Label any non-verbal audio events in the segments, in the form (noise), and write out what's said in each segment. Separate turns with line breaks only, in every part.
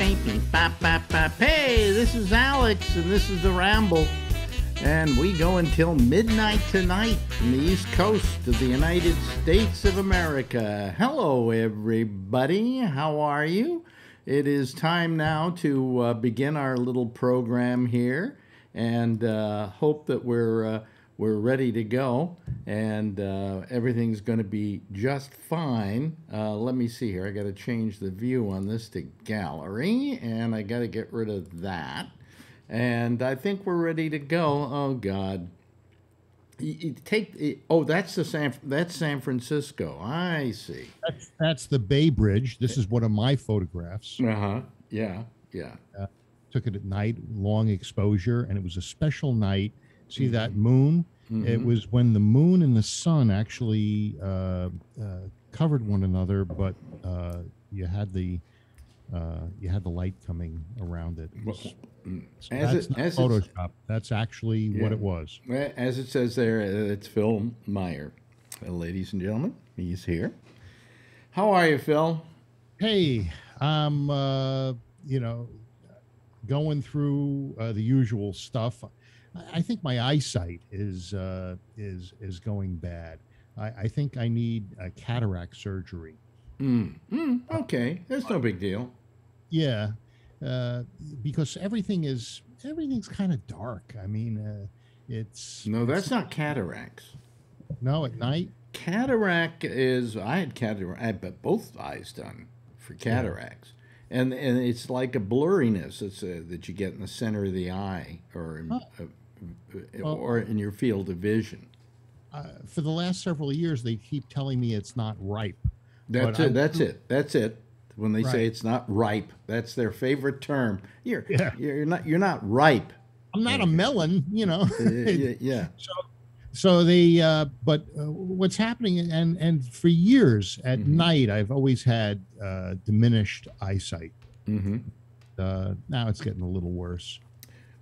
Hey, this is Alex, and this is the Ramble, and we go until midnight tonight from the East Coast of the United States of America. Hello, everybody. How are you? It is time now to uh, begin our little program here, and uh, hope that we're uh, we're ready to go, and uh, everything's going to be just fine. Uh, let me see here. I got to change the view on this to gallery, and I got to get rid of that. And I think we're ready to go. Oh God. You- you take oh that's the San that's San Francisco. I see.
That's, that's the Bay Bridge. This is one of my photographs.
Uh huh. Yeah. Yeah.
Took it at night, long exposure, and it was a special night. See that moon? It
Mhm.
was when the moon and the sun actually uh, uh, covered one another, but uh, you had the uh, you had the light coming around it.
Well,
So
as
that's
it- as
Photoshop. That's actually what it was.
As it says there, uh, it's Phil Meyer. Uh, ladies and gentlemen, he's here. How are you, Phil?
Hey, I'm uh, you know going through uh, the usual stuff. I- think my eyesight is uh, is is going bad. I, I think I need a cataract surgery.
Mm. Mm, okay, that's no big deal.
Yeah, uh, because everything is everything's kind of dark. I mean, uh, it's
No, that's not cataracts.
no at night.
Cataract is I had cataract, I had both eyes done for cataracts, and and it's like a blurriness it's uh that you get in the center of the eye or in,
Huh. Well-
or in your field of vision.
Uh, for the last several years, they keep telling me it's not ripe.
That's it.
I'm-
That's it. That's it. When they say it's not ripe, that's their favorite term. You're
Yeah.
you're not you're not ripe.
I'm not a melon, you know.
Yeah, yeah. (laughs)
so they uh but uh, what's happening and and for years at
Mhm.
night i've always had uh diminished eyesight
hmm
uh now it's getting a little worse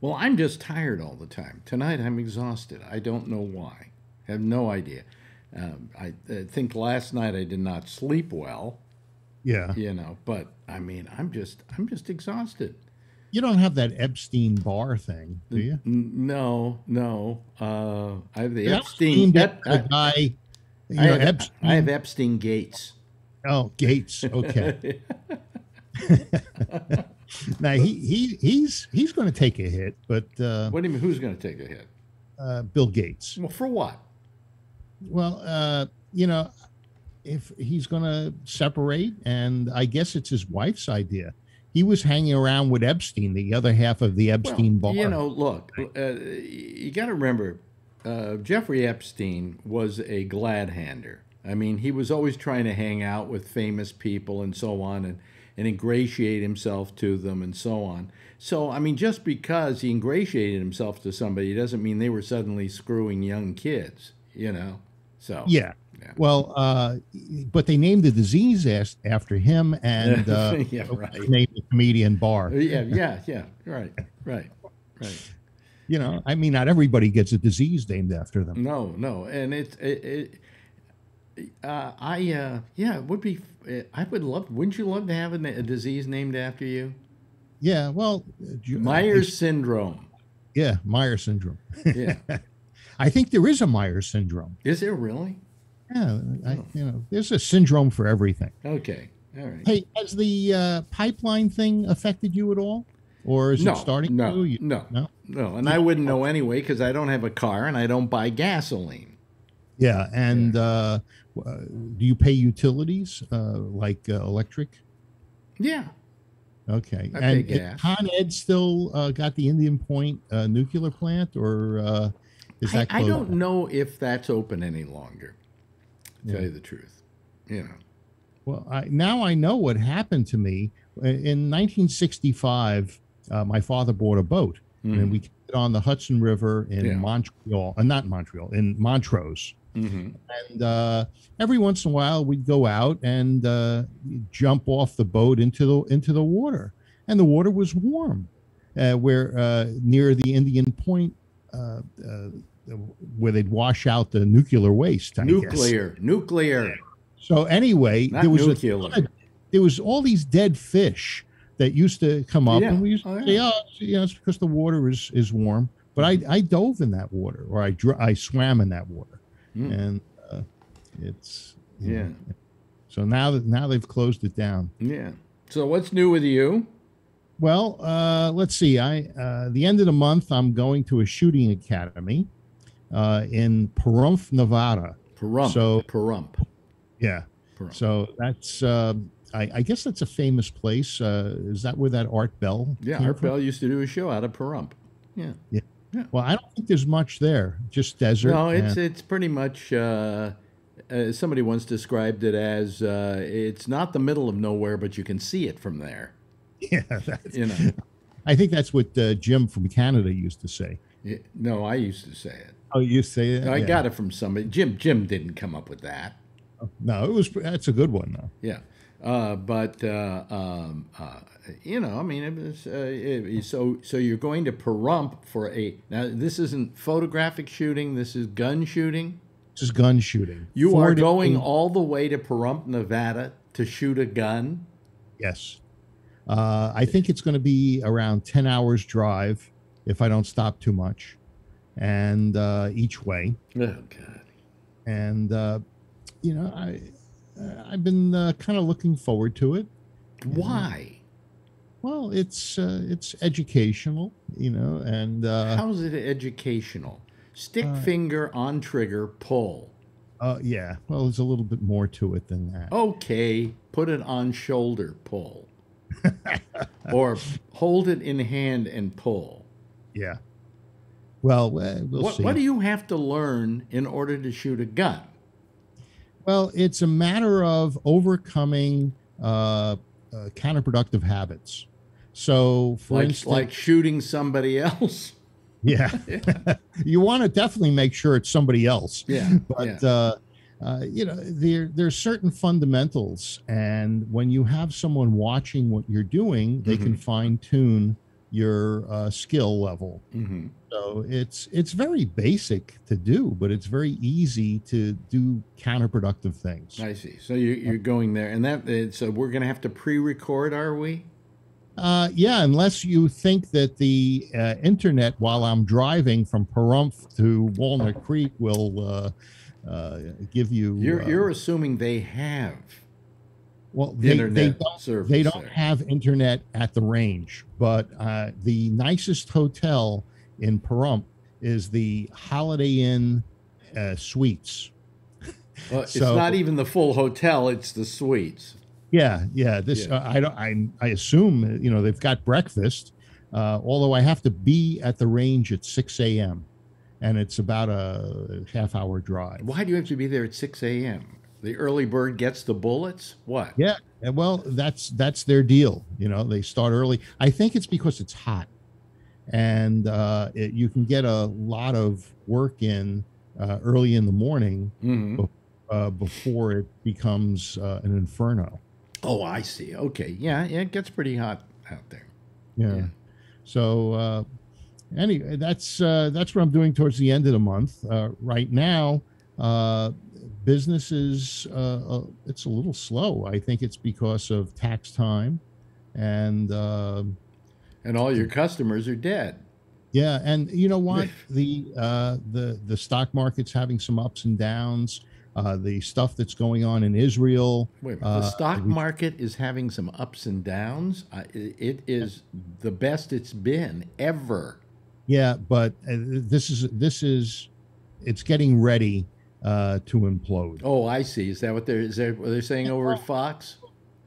Well, I'm just tired all the time. Tonight, I'm exhausted. I don't know why. I have no idea. Um, I, I think last night I did not sleep well,
yeah
you know. But I mean, I'm just I'm just exhausted.
you don't have that epstein Barr thing do you
no, no. Uh, I have the
The
Epstein. Ep- I,
guy you
I have,
epstein
I have Epstein Gates.
oh gates okay (laughs) (laughs) now he he he's he's going to take a hit but uh,
what do you mean? Who's going to take a hit?
uh bill gates
Well, for what?
Well, uh, you know, if he's going to separate, and I guess it's his wife's idea. He was hanging around with Epstein, the other half of the Epstein
well,
Barr.
You know, look, uh, you got to remember, uh, Jeffrey Epstein was a glad hander. I mean, he was always trying to hang out with famous people and so on, and and ingratiate himself to them and so on. So, I mean, just because he ingratiated himself to somebody doesn't mean they were suddenly screwing young kids. You know, so
yeah.
Yeah.
Well, uh, but they named the disease as, after him, and (laughs) uh,
Yeah, right.
named the comedian Barr.
yeah, yeah, yeah, right, right, right.
You know, I mean, not everybody gets a disease named after them.
No, no, and it's it. it uh, I uh, yeah, it would be. I would love. Wouldn't you love to have a, a disease named after you?
Yeah. Well, uh, Ju-
Myers syndrome.
Yeah, Myers syndrome.
Yeah, (laughs)
I think there is a Myers syndrome.
is there really?
Yeah, I, you know, there's a syndrome for everything.
Okay, all right.
Hey, has the uh, pipeline thing affected you at all, or is
no,
it starting
no,
to? You-
no,
no.
no, and I wouldn't know anyway because I don't have a car and I don't buy gasoline.
Yeah, and Uh, uh, do you pay utilities uh, like uh, electric?
Yeah,
Okay,
I
and
gas.
Con Ed still uh, got the Indian Point uh, nuclear plant, or uh, is
I,
that
I
closed?
don't know if that's open any longer. To tell you the truth, you know.
Well, I, now I know what happened to me in 1965. uh, my father bought a boat,
Mhm.
and we kept on the Hudson River in
Yeah.
Montreal, uh, not Montreal, in Montrose.
Mhm.
And uh, every once in a while, we'd go out and uh, jump off the boat into the into the water, and the water was warm. Uh, where uh, near the Indian Point, uh, uh, where they'd wash out the nuclear waste. I guess.
Nuclear, nuclear,
So anyway,
not
there was a there was all these dead fish that used to come up,
Yeah.
and we used to
Oh,
say, "Oh, it's, you know, it's because the water is is warm." But I I dove in that water, or I dr- I swam in that water,
Mm.
and uh, it's
Yeah.
know, so now that now they've closed it down.
Yeah. So what's new with you?
Well, uh, let's see. I uh, the end of the month, I'm going to a shooting academy uh, in Pahrump, Nevada.
Pahrump.
So-
Pahrump.
Yeah.
Pahrump.
So that's uh, I, I guess that's a famous place. Uh, is that where that Art Bell?
yeah, Art
from?
Bell used to do a show out of Pahrump. Yeah. Yeah.
Well, I don't think there's much there. Just desert.
No, it's
and-
it's pretty much. Uh, uh, somebody once described it as uh, it's not the middle of nowhere, but you can see it from there. (laughs)
yeah. That's,
You know.
I think that's what uh, Jim from Canada used to say.
Yeah, no, I used to say it.
Oh, you say it?
I
Yeah.
got it from somebody. Jim Jim didn't come up with that.
No, it was. That's a good one though.
Yeah, uh, but uh, um, uh, you know, I mean, it was uh, it, so. So you're going to Pahrump for a now. This isn't photographic shooting. This is gun shooting.
This is gun shooting.
You
Four
are going all the way to Pahrump, Nevada, to shoot a gun.
Yes. Uh, I think it's going to be around ten hours drive if I don't stop too much, and uh, each way.
Oh God!
And uh, you know, I I've been uh, kind of looking forward to it.
Why?
Well, it's uh, it's educational, you know, and uh,
How's it educational? Stick
uh,
finger on trigger, pull.
uh, yeah. Well, there's a little bit more to it than that.
Okay, put it on shoulder, pull. or hold it in hand and pull.
Yeah. Well, uh, we'll
what,
see.
what do you have to learn in order to shoot a gun?
Well, it's a matter of overcoming uh, uh, counterproductive habits. So, for
Like,
instance,
like shooting somebody else? (laughs)
yeah, you want to definitely make sure it's somebody else.
Yeah.
but
yeah.
uh, uh, you know there there's certain fundamentals and when you have someone watching what you're doing they can
Mhm.
fine tune your uh, skill level
Mhm.
So it's it's very basic to do but it's very easy to do counterproductive things
I see. So you, you're going there, and that uh, so we're going to have to pre-record, are we?
uh, yeah unless you think that the uh, internet while i'm driving from pahrump to walnut creek will uh, uh, give you
You're
uh,
you're assuming they have
well they,
internet
they don't
service.
they don't
there.
have internet at the range, but uh, the nicest hotel in Pahrump is the Holiday Inn uh, Suites.
Well, it's not even the full hotel; it's the suites.
Yeah, yeah. This
Yeah.
Uh, I don't. I I assume uh, you know they've got breakfast. Uh, although I have to be at the range at six a.m. and it's about a half hour drive.
Why do you have to be there at six a.m.? The early bird gets the bullets. What?
Yeah, and well, that's that's their deal. You know, they start early. I think it's because it's hot, and uh, it, you can get a lot of work in uh, early in the morning
hmm
uh, before it becomes uh, an inferno.
Oh, I see. Okay, yeah, yeah, it gets pretty hot out there.
Yeah.
Yeah.
So uh, anyway, that's uh, that's what I'm doing towards the end of the month. Uh, right now, uh, business is uh, uh, it's a little slow. I think it's because of tax time, and uh,
And all your customers are dead.
yeah, and you know what (laughs) the uh, the the stock market's having some ups and downs. Uh, the stuff that's going on in Israel.
Wait,
Uh,
the stock market is having some ups and downs. I, it is the best it's been ever.
Yeah, but uh, this is this is it's getting ready uh, to implode.
Oh, I see. Is that what they're is that what they're saying over at Fox?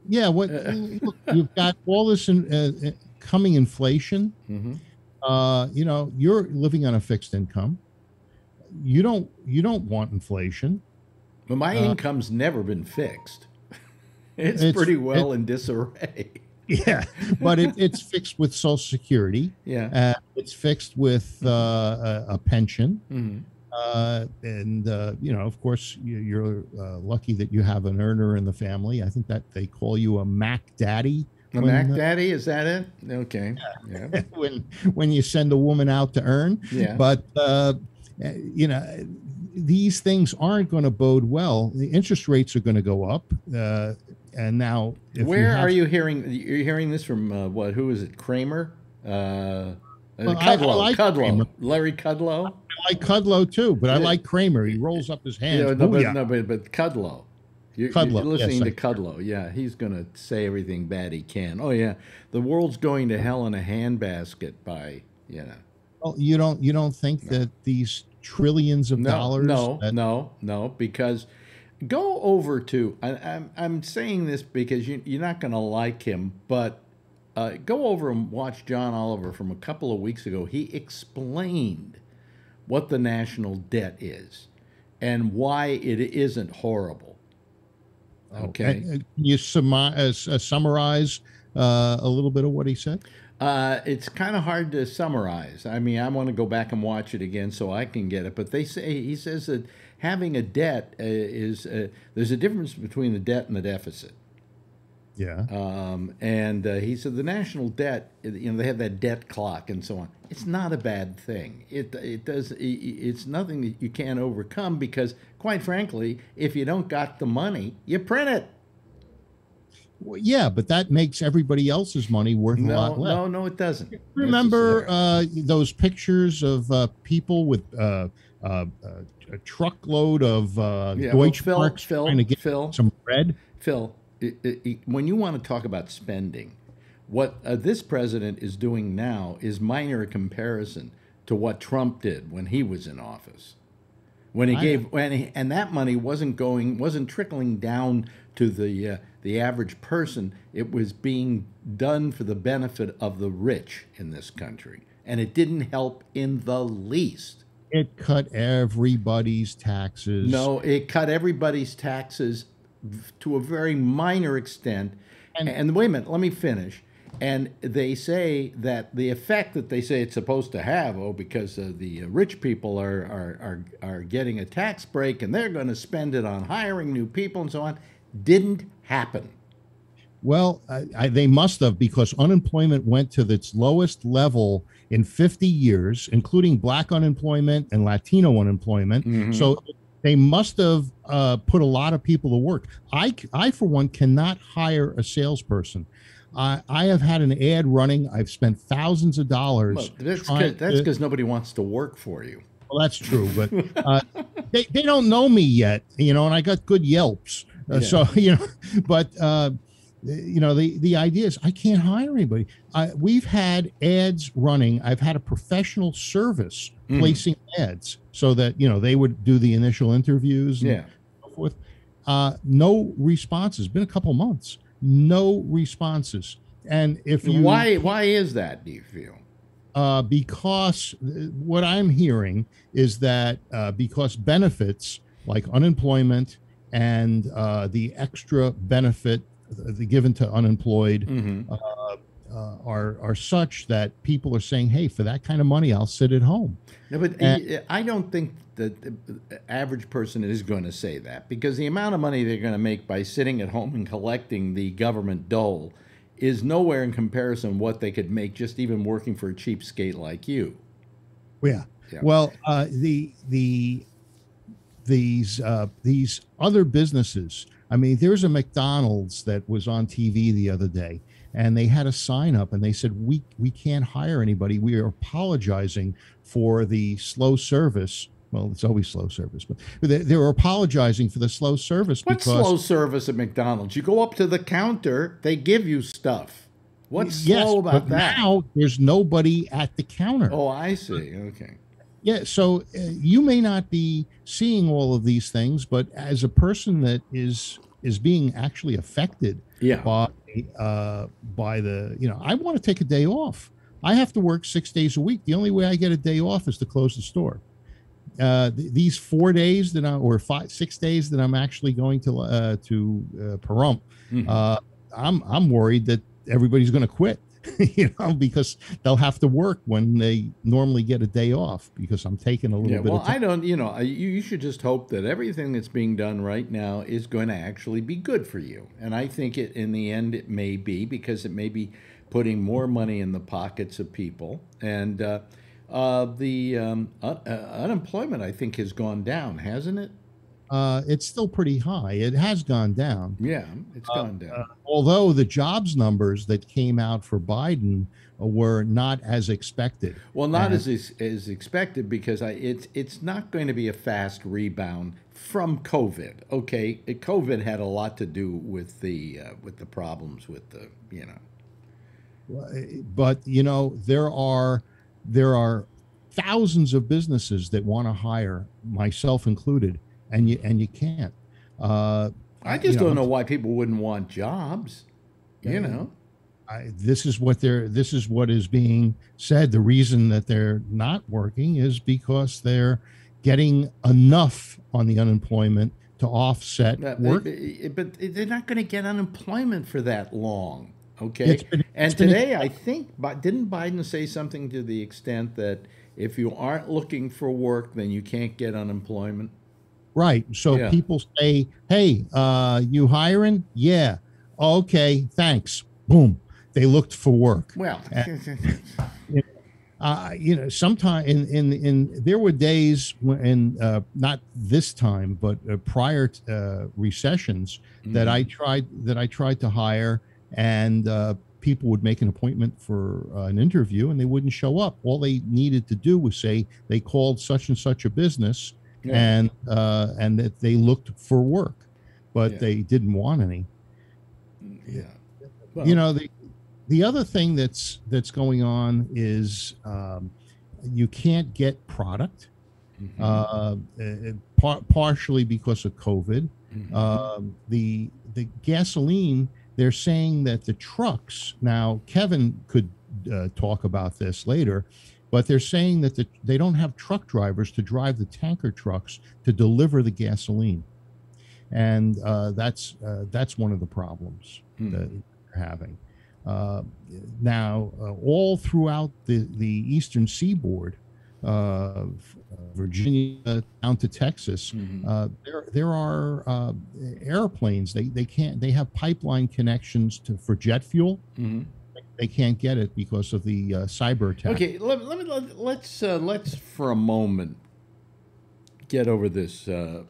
Yeah, what look, you've got all this in, uh, uh, coming inflation.
hmm
Uh, you know, you're living on a fixed income. You don't you don't want inflation.
But my
Uh,
income's never been fixed. (laughs) It's,
It's-
pretty well in disarray. (laughs)
yeah, but it, it's fixed with Social Security.
Yeah.
Uh, it's fixed with uh, a, a pension.
hmm
Uh, and uh, you know, of course, you, you're uh, lucky that you have an earner in the family. I think that they call you a Mac Daddy
A
when,
Mac
uh,
Daddy, is that it? Okay. Yeah. (laughs)
when when you send a woman out to earn.
Yeah.
But uh, you know, these things aren't going to bode well. The interest rates are going to go up. Uh, and now, if
Where
have-
are you hearing? You're hearing this from uh, what? Who is it? Cramer? Uh,
Well, I- I
Kudlow.
like
Kudlow.
Cramer.
Larry Kudlow.
I like Kudlow too, but I like Cramer. He rolls up his hands.
Yeah, no, but, no, but, but Kudlow. You're, you're listening
yes,
to Kudlow. Yeah, he's going to say everything bad he can. Oh, yeah. The world's going to hell in a handbasket by, you know.
Well, you don't you don't think that these trillions of
No,
dollars?
no,
that-
no, no, because go over to, I, I'm, I'm saying this because you, you're not going to like him, but uh, go over and watch John Oliver from a couple of weeks ago. He explained what the national debt is and why it isn't horrible. Okay.
Uh, Can you summa- uh, uh, summarize uh, a little bit of what he said?
Uh, it's kind of hard to summarize. I mean, I want to go back and watch it again so I can get it. But they say he says that having a debt uh, is uh, there's a difference between the debt and the deficit.
Yeah.
Um, and uh, he said the national debt, you know, they have that debt clock and so on. It's not a bad thing. It it does. i- i- It's nothing that you can't overcome because, quite frankly, if you don't got the money, you print it.
Well, yeah, but that makes everybody else's money worth a lot less.
no, no, it doesn't.
Remember uh, those pictures of uh, people with uh, uh, uh, a truckload of uh,
Yeah, well,
Deutsche
Phil,
Marks
Phil,
trying to get
Phil,
some bread?
Phil, it, it, when you want to talk about spending, what uh, this president is doing now is minor comparison to what Trump did when he was in office. When he
I-
gave, when he, and that money wasn't going, wasn't trickling down to the uh, the average person. It was being done for the benefit of the rich in this country, and it didn't help in the least.
It cut everybody's taxes.
No, it cut everybody's taxes to a very minor extent. And,
And-
wait a minute, let me finish. And they say that the effect that they say it's supposed to have, oh, because uh, the uh, rich people are, are, are, are getting a tax break and they're going to spend it on hiring new people and so on, didn't happen.
Well, I, I, they must have because unemployment went to its lowest level in 50 years, including black unemployment and Latino unemployment.
Mhm.
So they must have uh, put a lot of people to work. I, I, for one, cannot hire a salesperson. I, I have had an ad running. I've spent thousands of dollars.
Well, that's because nobody wants to work for you.
well, that's true, but (laughs) uh, they, they don't know me yet, you know, and I got good Yelps. Uh,
Yeah.
So, (laughs) you know, but, uh, you know, the, the idea is I can't hire anybody. I, we've had ads running. I've had a professional service
Mhm.
placing ads so that, you know, they would do the initial interviews and
Yeah.
so forth. Uh, no responses. Been a couple months. No responses. And if you
Why, why is that, do you feel?
uh, because what I'm hearing is that uh, because benefits like unemployment and uh, the extra benefit the given to unemployed
hmm
uh, are are such that people are saying, "Hey, for that kind of money, I'll sit at home."
No, but
And-
I don't think that the average person is going to say that because the amount of money they're going to make by sitting at home and collecting the government dole is nowhere in comparison what they could make just even working for a cheapskate like you.
Yeah.
Yeah.
Well, uh, the the these uh, these other businesses. I mean, there's a McDonald's that was on TV the other day, and they had a sign up, and they said, "We we can't hire anybody. We are apologizing for the slow service." Well, it's always slow service, but they, they were apologizing for the slow service
What's
because
slow service at McDonald's? You go up to the counter, they give you stuff. What's
yes,
slow about
but
that?
now there's nobody at the counter.
oh, I see. Okay.
Yeah, so uh, you may not be seeing all of these things, but as a person that is is being actually affected
Yeah.
by uh, by the, you know, I want to take a day off. I have to work six days a week. The only way I get a day off is to close the store. Uh, th- these four days that I or five six days that I'm actually going to uh, to uh, Pahrump,
Mhm.
uh, I'm I'm worried that everybody's going to quit. (laughs) you know, because they'll have to work when they normally get a day off because I'm taking a little
Yeah,
bit
well,
of time.
I don't, you know, you, you should just hope that everything that's being done right now is going to actually be good for you. And I think it, in the end, it may be because it may be putting more money in the pockets of people. And uh, uh, the um, un- uh, unemployment, I think, has gone down, hasn't it?
Uh, it's still pretty high. It has gone down.
Yeah, it's gone down.
although the jobs numbers that came out for Biden were not as expected.
Well, not
and-
as as expected because I, it's it's not going to be a fast rebound from COVID. Okay, COVID had a lot to do with the uh, with the problems with the you know.
But you know, there are there are thousands of businesses that want to hire, myself included, and you and you can't. Uh,
I
you
just don't know why people wouldn't want jobs. You know,
I, this is what they're this is what is being said the reason that they're not working is because they're getting enough on the unemployment to offset
but,
work
but- they're not going to get unemployment for that long. Okay,
It's been-
and
it's been-
today I think, but didn't Biden say something to the extent that if you aren't looking for work, then you can't get unemployment?
Right. So
Yeah.
people say hey uh you hiring? Yeah. Okay thanks. Boom. They looked for work.
Well, (laughs)
uh, you know, sometime in in in there were days when uh, not this time, but uh, prior to, uh, recessions that I tried that I tried to hire, and uh, people would make an appointment for uh, an interview, and they wouldn't show up. All they needed to do was say they called such and such a business,
Yeah.
and uh, and that they looked for work, but
Yeah.
they didn't want any
yeah.
you know the the other thing that's that's going on is um, you can't get product
Mhm.
uh, uh, par- partially because of COVID.
Mhm.
Um, the the gasoline they're saying that the trucks now Kevin could uh, talk about this later, but they're saying that the, they don't have truck drivers to drive the tanker trucks to deliver the gasoline, and uh, that's uh, that's one of the problems
Hmm.
that they're having. Uh, now, uh, all throughout the, the eastern seaboard, uh, uh, Virginia down to Texas,
Mhm.
uh, there there are uh, airplanes. They they can't. They have pipeline connections to for jet fuel.
Mhm.
They can't get it because of the uh, cyber attack.
Okay, let, let me let, let's uh, let's for a moment get over this uh,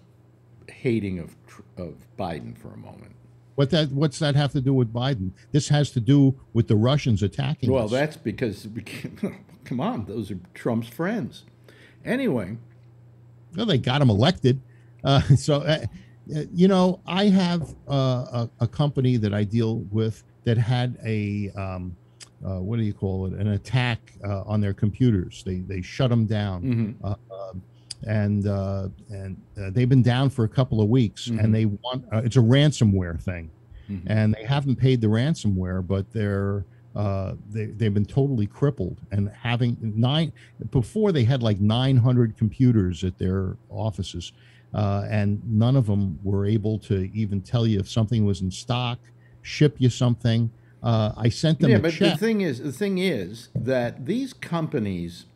hating of of Biden for a moment.
What that what's that have to do with Biden? This has to do with the Russians attacking
Well,
us.
that's because (laughs) come on, those are Trump's friends. Anyway,
well, they got him elected. Uh, (laughs) so, uh, uh, you know, I have uh, a, a company that I deal with that had a um, uh, what do you call it? An attack uh, on their computers. They they shut them down,
mhm.
uh, um, and uh, and uh, they've been down for a couple of weeks,
Mhm.
and they want uh, it's a ransomware thing,
Mhm.
and they haven't paid the ransomware, but they're uh, they, they've been totally crippled and having nine before they had like 900 computers at their offices uh, and none of them were able to even tell you if something was in stock ship you something. Uh, i sent them
yeah,
a
but
check.
the thing is, the thing is that these companies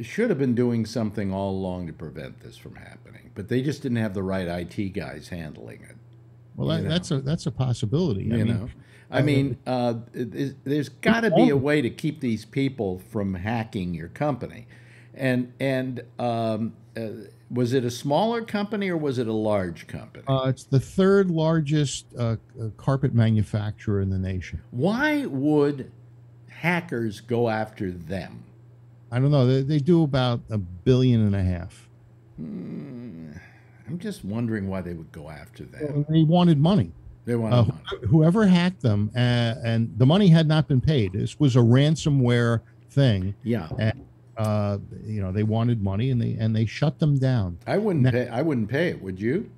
should have been doing something all along to prevent this from happening, but they just didn't have the right IT guys handling it.
well that, that's a that's a possibility. I
you
mean,
know? I mean uh, it- there's got to be a way to keep these people from hacking your company. And and um, uh, was it a smaller company or was it a large company?
Uh, it's the third largest uh, uh, carpet manufacturer in the nation.
Why would hackers go after them?
I don't know. They, they do about a billion and a half.
Hmm, i'm just wondering why they would go after them.
They wanted money.
They want
uh,
money.
whoever hacked them uh, and the money had not been paid. This was a ransomware thing.
Yeah.
And uh, you know they wanted money and they and they shut them down
i wouldn't
Now-
pay i wouldn't pay it would you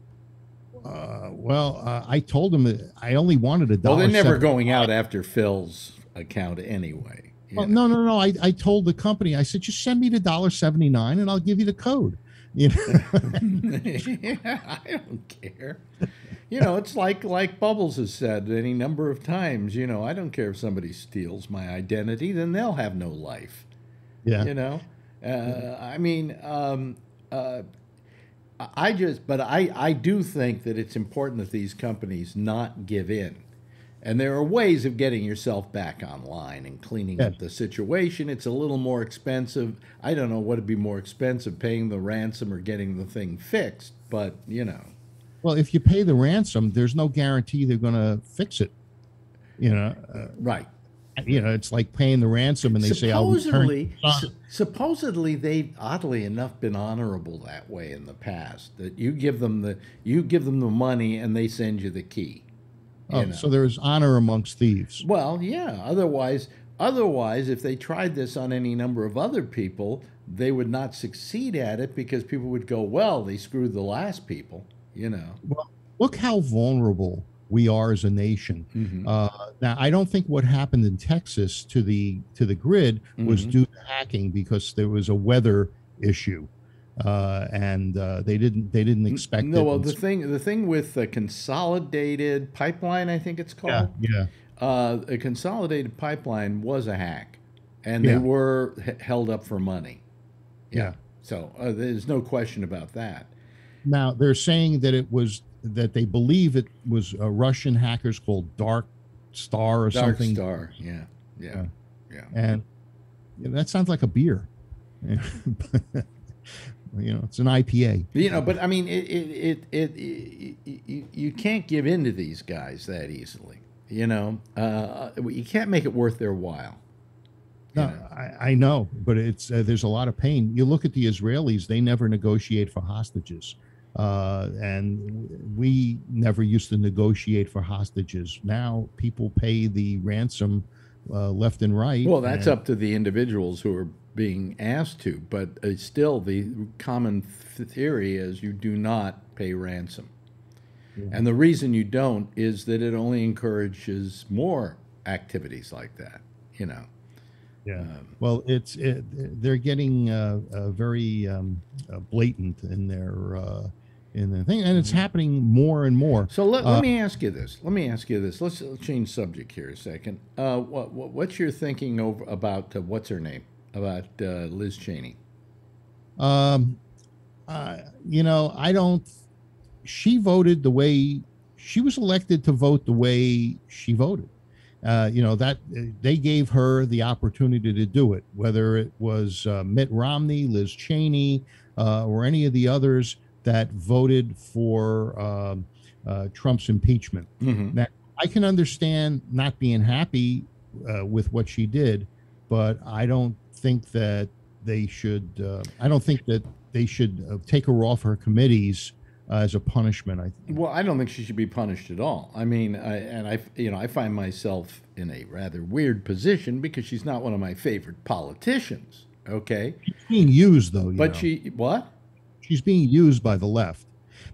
uh, well uh, i told them that i only wanted a dollar.
well they're never going out after phil's account anyway
well,
know.
no no no I, I told the company i said just send me the dollar 79 and i'll give you the code you know (laughs) yeah,
I don't care. you know, it's like like Bubbles has said any number of times. You know, I don't care if somebody steals my identity, then they'll have no life.
Yeah.
You know, uh, I mean, um, uh, I just, but I I do think that it's important that these companies not give in. And there are ways of getting yourself back online and cleaning
Yeah.
up the situation. It's a little more expensive. I don't know what would be more expensive, paying the ransom or getting the thing fixed, but you know.
Well, if you pay the ransom, there's no guarantee they're going to fix it. You know, uh,
Right.
You know, it's like paying the ransom, and they say, "I'll return."
supposedly, ah. supposedly they've oddly enough been honorable that way in the past. That you give them the you give them the money and they send you the key. you
oh,
know.
so there is honor amongst thieves.
Well, yeah. Otherwise, otherwise, if they tried this on any number of other people, they would not succeed at it because people would go, "Well, they screwed the last people." You know.
Well, look how vulnerable we are as a nation.
Mhm.
Uh, now, I don't think what happened in Texas to the to the grid was
Mhm.
due to hacking because there was a weather issue, uh, and uh, they didn't they didn't expect
no, well, the thing the thing with the consolidated pipeline, I think it's called.
yeah, yeah,
Uh, a consolidated pipeline was a hack, and
Yeah.
they were h- held up for money.
yeah.
So uh, there's no question about that.
Now they're saying that it was that they believe it was uh, Russian hackers called Dark Star or
Dark
something, Dark
Star, yeah, yeah, yeah.
and you know, that sounds like a beer. (laughs) you know, it's an IPA.
You know, but I mean, it, it, it, it, you, you can't give in to these guys that easily. You know, uh, you can't make it worth their while.
No. I, I know, but it's uh, there's a lot of pain. You look at the Israelis; they never negotiate for hostages, uh, and we never used to negotiate for hostages. Now people pay the ransom uh, left and right.
Well, that's up to the individuals who are being asked to, but uh, still, the common th- theory is you do not pay ransom. And the reason you don't is that it only encourages more activities like that, you know.
Yeah.
Um,
well, it's it, they're getting uh, uh, very um, uh, blatant in their uh, in their thing, and it's happening more and more.
So let,
Uh,
let me ask you this. Let me ask you this. Let's uh, change subject here a second. Uh, what, what what's your thinking over about uh, what's her name about uh, Liz Cheney?
Um, uh, you know, I don't. She voted the way she was elected to vote the way she voted. Uh, you know that uh, they gave her the opportunity to do it, whether it was uh, Mitt Romney, Liz Cheney, uh, or any of the others that voted for um, uh, Trump's impeachment.
Mm-hmm.
Now, I can understand not being happy uh, with what she did, but I don't think that they should. Uh, I don't think that they should uh, take her off her committees uh, as a punishment. I think.
Well, I don't think she should be punished at all. I mean, I, and I, you know, I find myself in a rather weird position because she's not one of my favorite politicians. Okay,
She's being used though. you
but
know.
she what?
She's being used by the left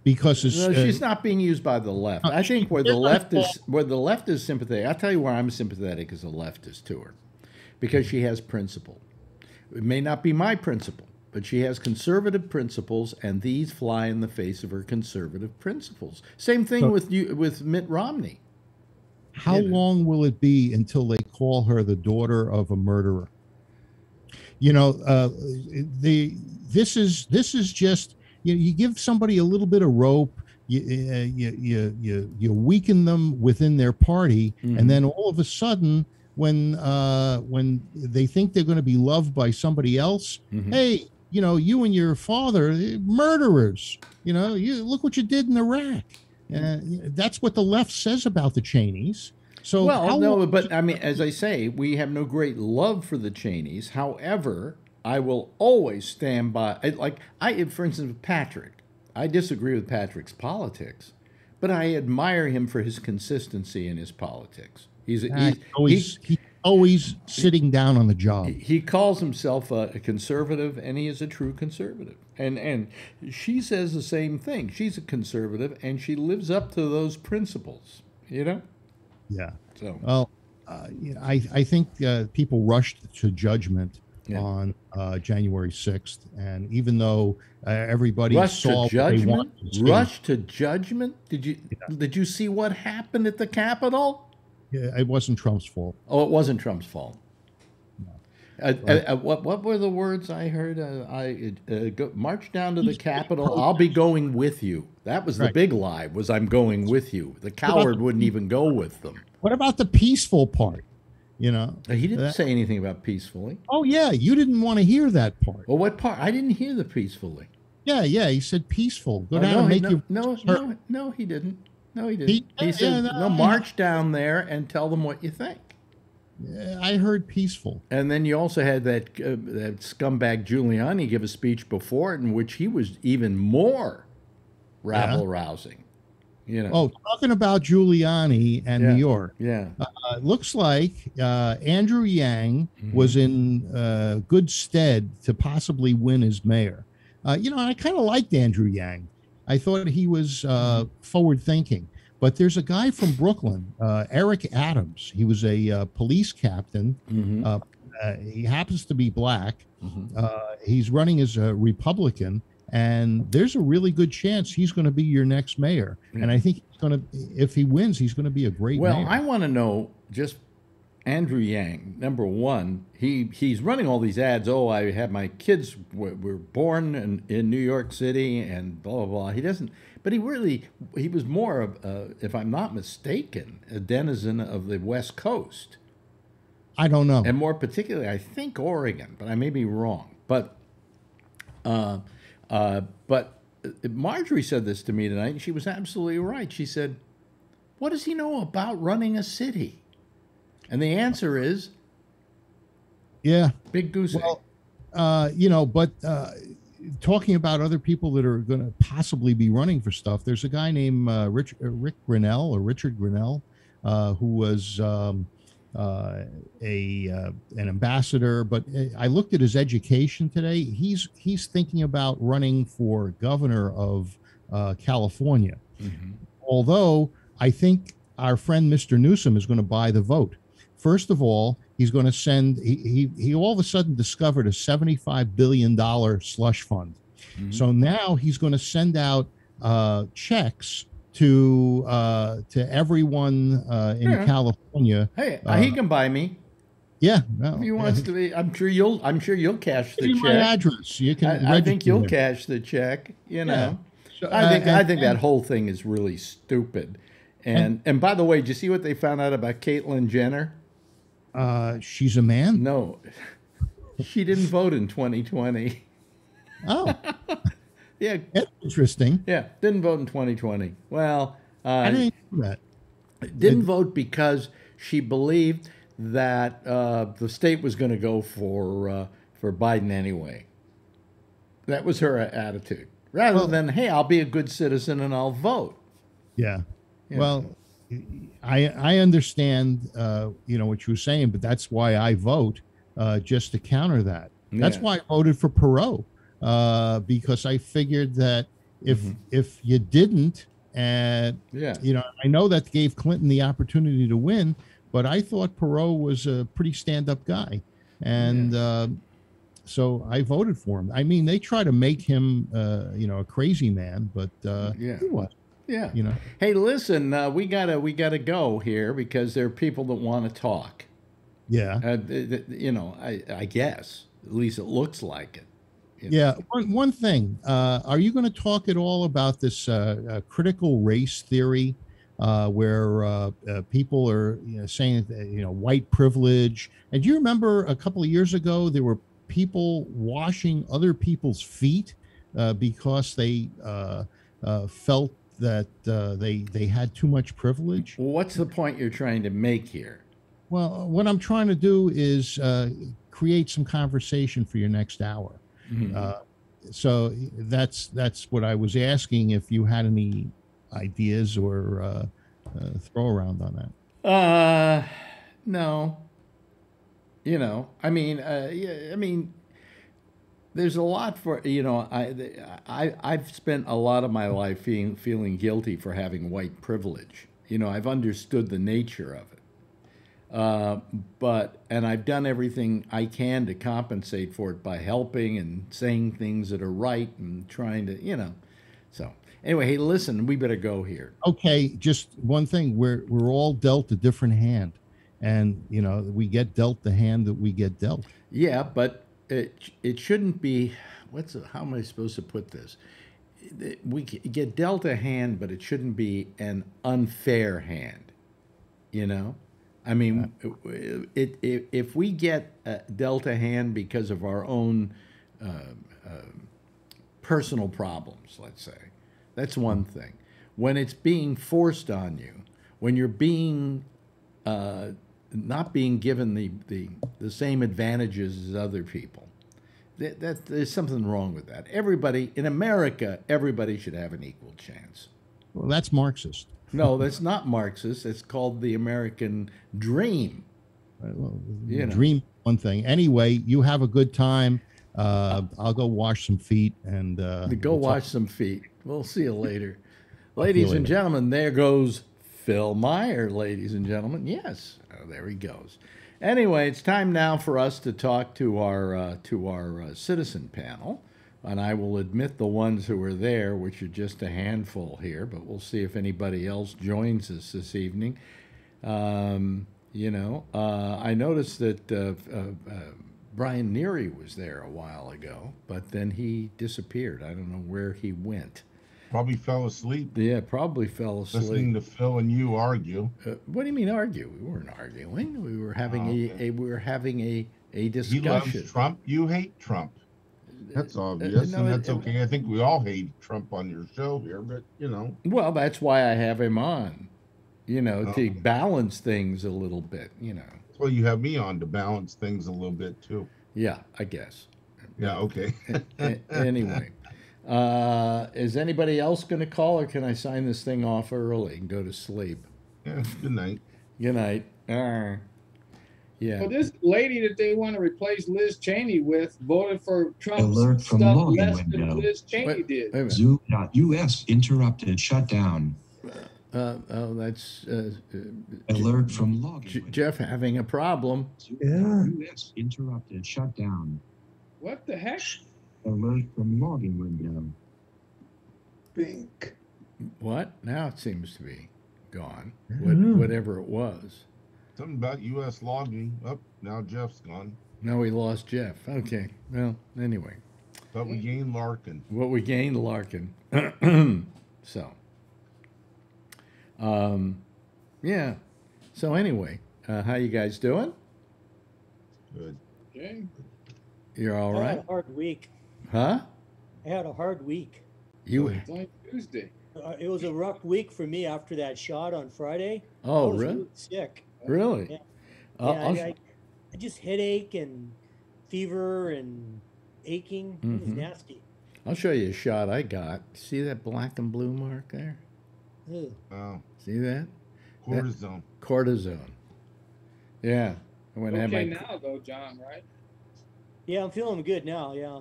because it's,
No,
uh,
she's not being used by the left. I think where the left is where the left is sympathetic. I'll tell you where I'm sympathetic as a leftist to her, because she has principle. It may not be my principle, but she has conservative principles, and these fly in the face of her conservative principles. Same thing
So-
with you with Mitt Romney.
How
you know.
long will it be until they call her the daughter of a murderer? You know, uh, the this is this is just you, know, you give somebody a little bit of rope, you uh, you, you you you weaken them within their party,
Mhm.
and then all of a sudden, when uh, when they think they're going to be loved by somebody else,
Mhm.
hey, you know, you and your father, eh, murderers. You know, you look what you did in Iraq. Uh, that's what the left says about the Cheneys. So
Well, no, but I mean, as I say, we have no great love for the Cheneys. However, I will always stand by. Like I, for instance, Patrick, I disagree with Patrick's politics, but I admire him for his consistency in his politics. He's, he's
he's always
he,
he's always sitting down on the job.
he calls himself a, a conservative, and he is a true conservative. And and she says the same thing. She's a conservative, and she lives up to those principles. You know,
Yeah.
so.
Well, uh, I I think uh, people rushed to judgment
Yeah.
on uh, January 6th. And even though uh, everybody
Rush
saw
to judgment.
to
Rush to judgment. Did you did you see what happened at the Capitol?
yeah, it wasn't Trump's fault.
Oh, it wasn't Trump's fault. Uh, uh, uh, what what were the words I heard? Uh, I uh, go, march down to the (laughs) Capitol. I'll be going with you. That was the
Right.
big lie. Was I'm going with you. The coward wouldn't even go with them.
What about the peaceful part? You know?
Uh, He didn't
That-
say anything about peacefully.
Oh, yeah, you didn't want to hear that part.
Well, what part? I didn't hear the peacefully.
Yeah, yeah, he said peaceful. Go
Oh,
down
no,
and make
no,
your
no, no, no, he didn't. No, he didn't.
He-
He,
yeah,
said,
no,
"No, march down there and tell them what you think."
I heard peaceful.
And then you also had that uh, that scumbag Giuliani give a speech before it in which he was even more rabble rousing. You know.
Oh, talking about Giuliani and
Yeah.
New York.
yeah.
Uh, looks like uh, Andrew Yang
Mm-hmm.
was in uh, good stead to possibly win as mayor. Uh, you know, I kind of liked Andrew Yang. I thought he was uh, forward thinking. But there's a guy from Brooklyn, uh, Eric Adams. He was a uh, police captain. Uh, he happens to be black.
Mhm.
Uh, he's running as a Republican, and there's a really good chance he's going to be your next mayor. And I think he's going to, if he wins, he's going to be a great
Well,
mayor.
I want to know just Andrew Yang. Number one, he he's running all these ads. Oh, I had my kids were, were born in, in New York City, and blah blah blah. He doesn't, but he really he was more of, uh, if I'm not mistaken, a denizen of the West Coast.
I don't know.
and more particularly, I think Oregon, but I may be wrong. But, uh, uh, but Marjorie said this to me tonight, and she was absolutely right. She said, "What does he know about running a city?" And the answer is
yeah.
big goose.
Well, uh, you know, but uh, talking about other people that are going to possibly be running for stuff, there's a guy named uh, Rich, uh, Rick Grenell or Richard Grenell, uh, who was um, uh, a uh, an ambassador. But I looked at his education today. He's he's thinking about running for governor of uh, California.
Mhm.
Although I think our friend Mr. Newsom is going to buy the vote. First of all, he's going to send. He, he he all of a sudden discovered a seventy-five billion dollar slush fund.
Mhm.
So now he's going to send out uh, checks to uh, to everyone uh, in
Yeah.
California.
Hey,
uh,
he can buy me.
Yeah, no,
If he wants to be, I'm sure you'll. I'm sure you'll cash the
me my
check.
address. You can.
I, I think you'll
there.
cash the check. You know.
So,
I think
uh,
I
and-
think that whole thing is really stupid. And and by the way, did you see what they found out about Caitlyn Jenner?
uh, she's a man.
No, (laughs) she didn't vote in 2020.
Oh, (laughs)
Yeah,
that's interesting.
yeah, didn't vote in 2020. Well,
I
uh,
didn't know that.
didn't vote because she believed that uh, the state was going to go for uh, for Biden anyway. That was her attitude, rather
Well-
than hey, I'll be a good citizen and I'll vote.
Yeah.
Yeah.
Well, I I understand uh, you know what you were saying, but that's why I vote uh, just to counter that. That's
Yeah.
why I voted for Perot uh, because I figured that if
Mm-hmm.
if you didn't, and
Yeah,
you know, I know that gave Clinton the opportunity to win, but I thought Perot was a pretty stand up guy, and. Uh, so I voted for him. I mean, they try to make him, uh, you know, a crazy man, but uh,
Yeah.
he was,
yeah.
you know.
Hey, listen, uh, we gotta we gotta go here because there are people that want to talk.
Yeah.
Uh, you know, I, I guess at least it looks like it.
Yeah. One, one thing. Uh, are you going to talk at all about this uh, uh, critical race theory, uh, where uh, uh, people are you know, saying that you know white privilege? And do you remember a couple of years ago there were people washing other people's feet uh, because they uh, uh, felt that uh, they they had too much privilege?
Well, what's the point you're trying to make here?
Well, what I'm trying to do is uh, create some conversation for your next hour.
Mhm.
Uh, so that's that's what I was asking if you had any ideas or uh, uh, throw around on that.
Uh, no. You know, I mean, uh, yeah, I mean, there's a lot for you know. I I I've spent a lot of my life feeling feeling guilty for having white privilege. You know, I've understood the nature of it. Uh, but and I've done everything I can to compensate for it by helping and saying things that are right and trying to, you know. So anyway, hey, listen, we better go here.
Okay, just one thing. We're we're all dealt a different hand, and you know we get dealt the hand that we get dealt.
Yeah, but it it shouldn't be. What's how am I supposed to put this? We get dealt a hand, but it shouldn't be an unfair hand. You know, I mean, it, it if we get dealt Delta hand because of our own uh, uh, personal problems, let's say, that's one thing. When it's being forced on you, when you're being uh, not being given the, the, the same advantages as other people, that, that, there's something wrong with that. Everybody in America, everybody should have an equal chance.
Well, that's Marxist.
No, that's not Marxist. It's called the American dream.
Well, you know. Dream one thing. Anyway, you have a good time. Uh, I'll go wash some feet and uh,
go we'll wash talk. some feet. We'll see you later. (laughs) ladies you later. and gentlemen, there goes Phil Meyer, ladies and gentlemen. Yes, oh, there he goes. Anyway, it's time now for us to talk to our uh, to our uh, citizen panel, and I will admit the ones who are there, which are just a handful here, but we'll see if anybody else joins us this evening. Um, you know, uh, I noticed that uh, uh, uh, Brian Neary was there a while ago, but then he disappeared. I don't know where he went.
Probably fell asleep.
Yeah, probably fell asleep.
Listening to Phil and you argue.
Uh, what do you mean argue? We weren't arguing. We were having oh, okay. a, a, we were having a a discussion. He
loves Trump. You hate Trump. That's uh, obvious, uh, no, and that's it, okay. I think we all hate Trump on your show here, but you know.
Well, that's why I have him on. You know, oh. to balance things a little bit. You know.
Well, you have me on to balance things a little bit too.
Yeah, I guess.
Yeah. Okay.
anyway. Uh, is anybody else going to call, or can I sign this thing off early and go to sleep?
Yeah. Good night.
Good night. Uh, yeah.
Well, this lady that they want to replace Liz Cheney with voted for Trump's Alert from stuff less window. than Liz Cheney wait, did. Wait
Zoom.us interrupted, shut down.
Uh, oh, that's uh,
alert from login.
J- Jeff having a problem.
Yeah. US interrupted, shut down.
What the heck?
Alert from logging window.
Bink.
What? Now it seems to be gone. What, whatever it was.
Something about U.S. logging. Up oh, now Jeff's gone.
Now we lost Jeff. Okay. Well, anyway.
But we gained Larkin.
What we gained Larkin. (clears throat) so. Um, yeah. So anyway, uh, how you guys doing?
Good.
Okay.
You're all right. I
had a hard week.
Huh?
I had a hard week.
You.
It's only Tuesday.
Uh, it was a rough week for me after that shot on Friday.
Oh,
really?
really?
Sick.
Really?
Yeah. yeah I, I, I, just headache and fever and aching. Mm-hmm. It was mm-hmm. nasty.
I'll show you a shot I got. See that black and blue mark there?
Ew.
Oh.
See that?
Cortisone.
That, cortisone. Yeah.
I went okay my... now though, John, right?
Yeah, I'm feeling good now. Yeah.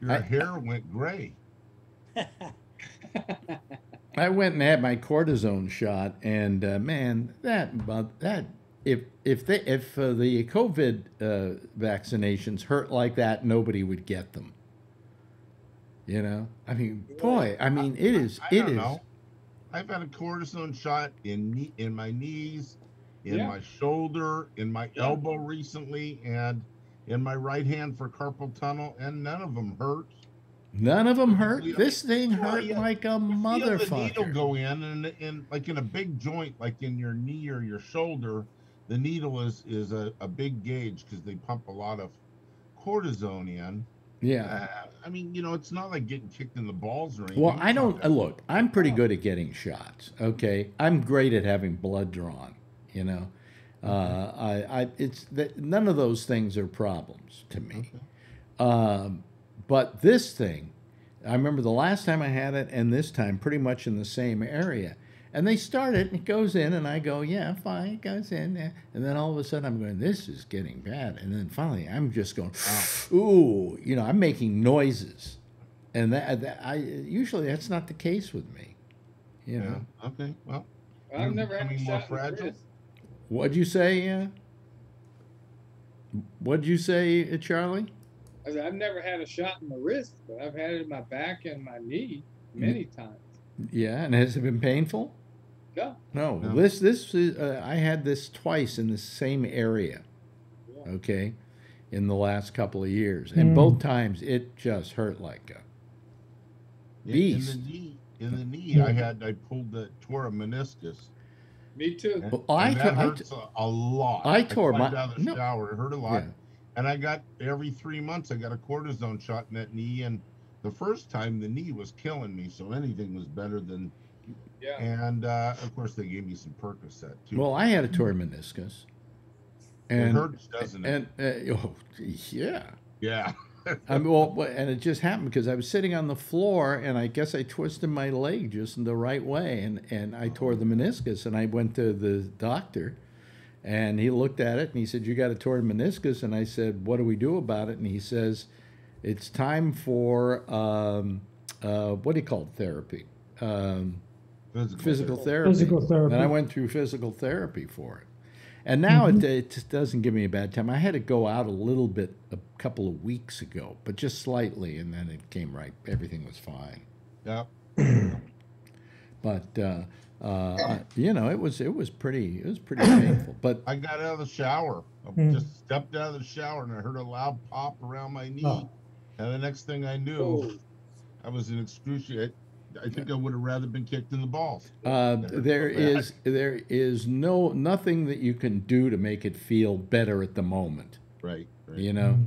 Your I, hair went gray. (laughs) (laughs)
I went and had my cortisone shot, and uh, man, that that if if they if uh, the COVID uh, vaccinations hurt like that, nobody would get them. You know, I mean, boy, I mean, it is.
I, I
it is.
Know. I've had a cortisone shot in knee, in my knees, in yeah. my shoulder, in my yeah. elbow recently, and in my right hand for carpal tunnel, and none of them hurt.
None of them hurt. This thing hurt like a motherfucker. The needle
go in, and, and like in a big joint, like in your knee or your shoulder, the needle is is a, a big gauge because they pump a lot of cortisone in.
Yeah.
Uh, I mean, you know, it's not like getting kicked in the balls or anything.
Well, I don't look. I'm pretty good at getting shots. Okay, I'm great at having blood drawn. You know, uh, I, I, it's that none of those things are problems to me. Okay. Um, but this thing, I remember the last time I had it, and this time pretty much in the same area. And they start it, and it goes in, and I go, yeah, fine, it goes in. And then all of a sudden, I'm going, this is getting bad. And then finally, I'm just going, ooh, you know, I'm making noises, and that, that I usually that's not the case with me. You know.
Yeah. Okay. Well,
I've never had a shot. Fragile.
What'd you say? Uh, what'd you say, uh, Charlie?
I said, I've never had a shot in the wrist, but I've had it in my back and my knee many times.
Yeah, and has it been painful?
No.
No.
No.
This this is uh, I had this twice in the same area.
Yeah.
Okay, in the last couple of years, and both times it just hurt like a Beast.
In the knee, in the knee, I had I pulled the tore a meniscus.
Me too.
And,
Well, I
and that
I
hurts a, a lot.
I tore
climbed
my-
out of the
no.
shower. It hurt a lot.
Yeah.
And I got every three months I got a cortisone shot in that knee. And the first time the knee was killing me, so anything was better than.
Yeah.
And uh, of course they gave me some Percocet too.
Well, I had a torn meniscus,
it
and
hurts, doesn't it?
and uh, (laughs) oh, yeah.
yeah.
I mean, well, and it just happened because I was sitting on the floor, and I guess I twisted my leg just in the right way, and and I tore the meniscus, and I went to the doctor, and he looked at it, and he said, "You got a torn meniscus," and I said, "What do we do about it?" And he says, "It's time for um, uh, what do you call it? Therapy." Um,
Physical,
physical
therapy.
therapy.
Physical therapy.
And I went through physical therapy for it. And now
Mm-hmm.
it, it just doesn't give me a bad time. I had to go out a little bit a couple of weeks ago, but just slightly, and then it came right. Everything was fine.
Yeah.
But uh, uh, I- you know, it was it was pretty it was pretty painful. But
I got out of the shower. I
Hmm.
just stepped out of the shower and I heard a loud pop around my knee.
Oh.
And the next thing I knew,
Oh,
I was in excruciating. I think I would have rather been kicked in the balls.
uh,
That hurt
there
so bad.
is there is no nothing that you can do to make it feel better at the moment.
Right. right.
you know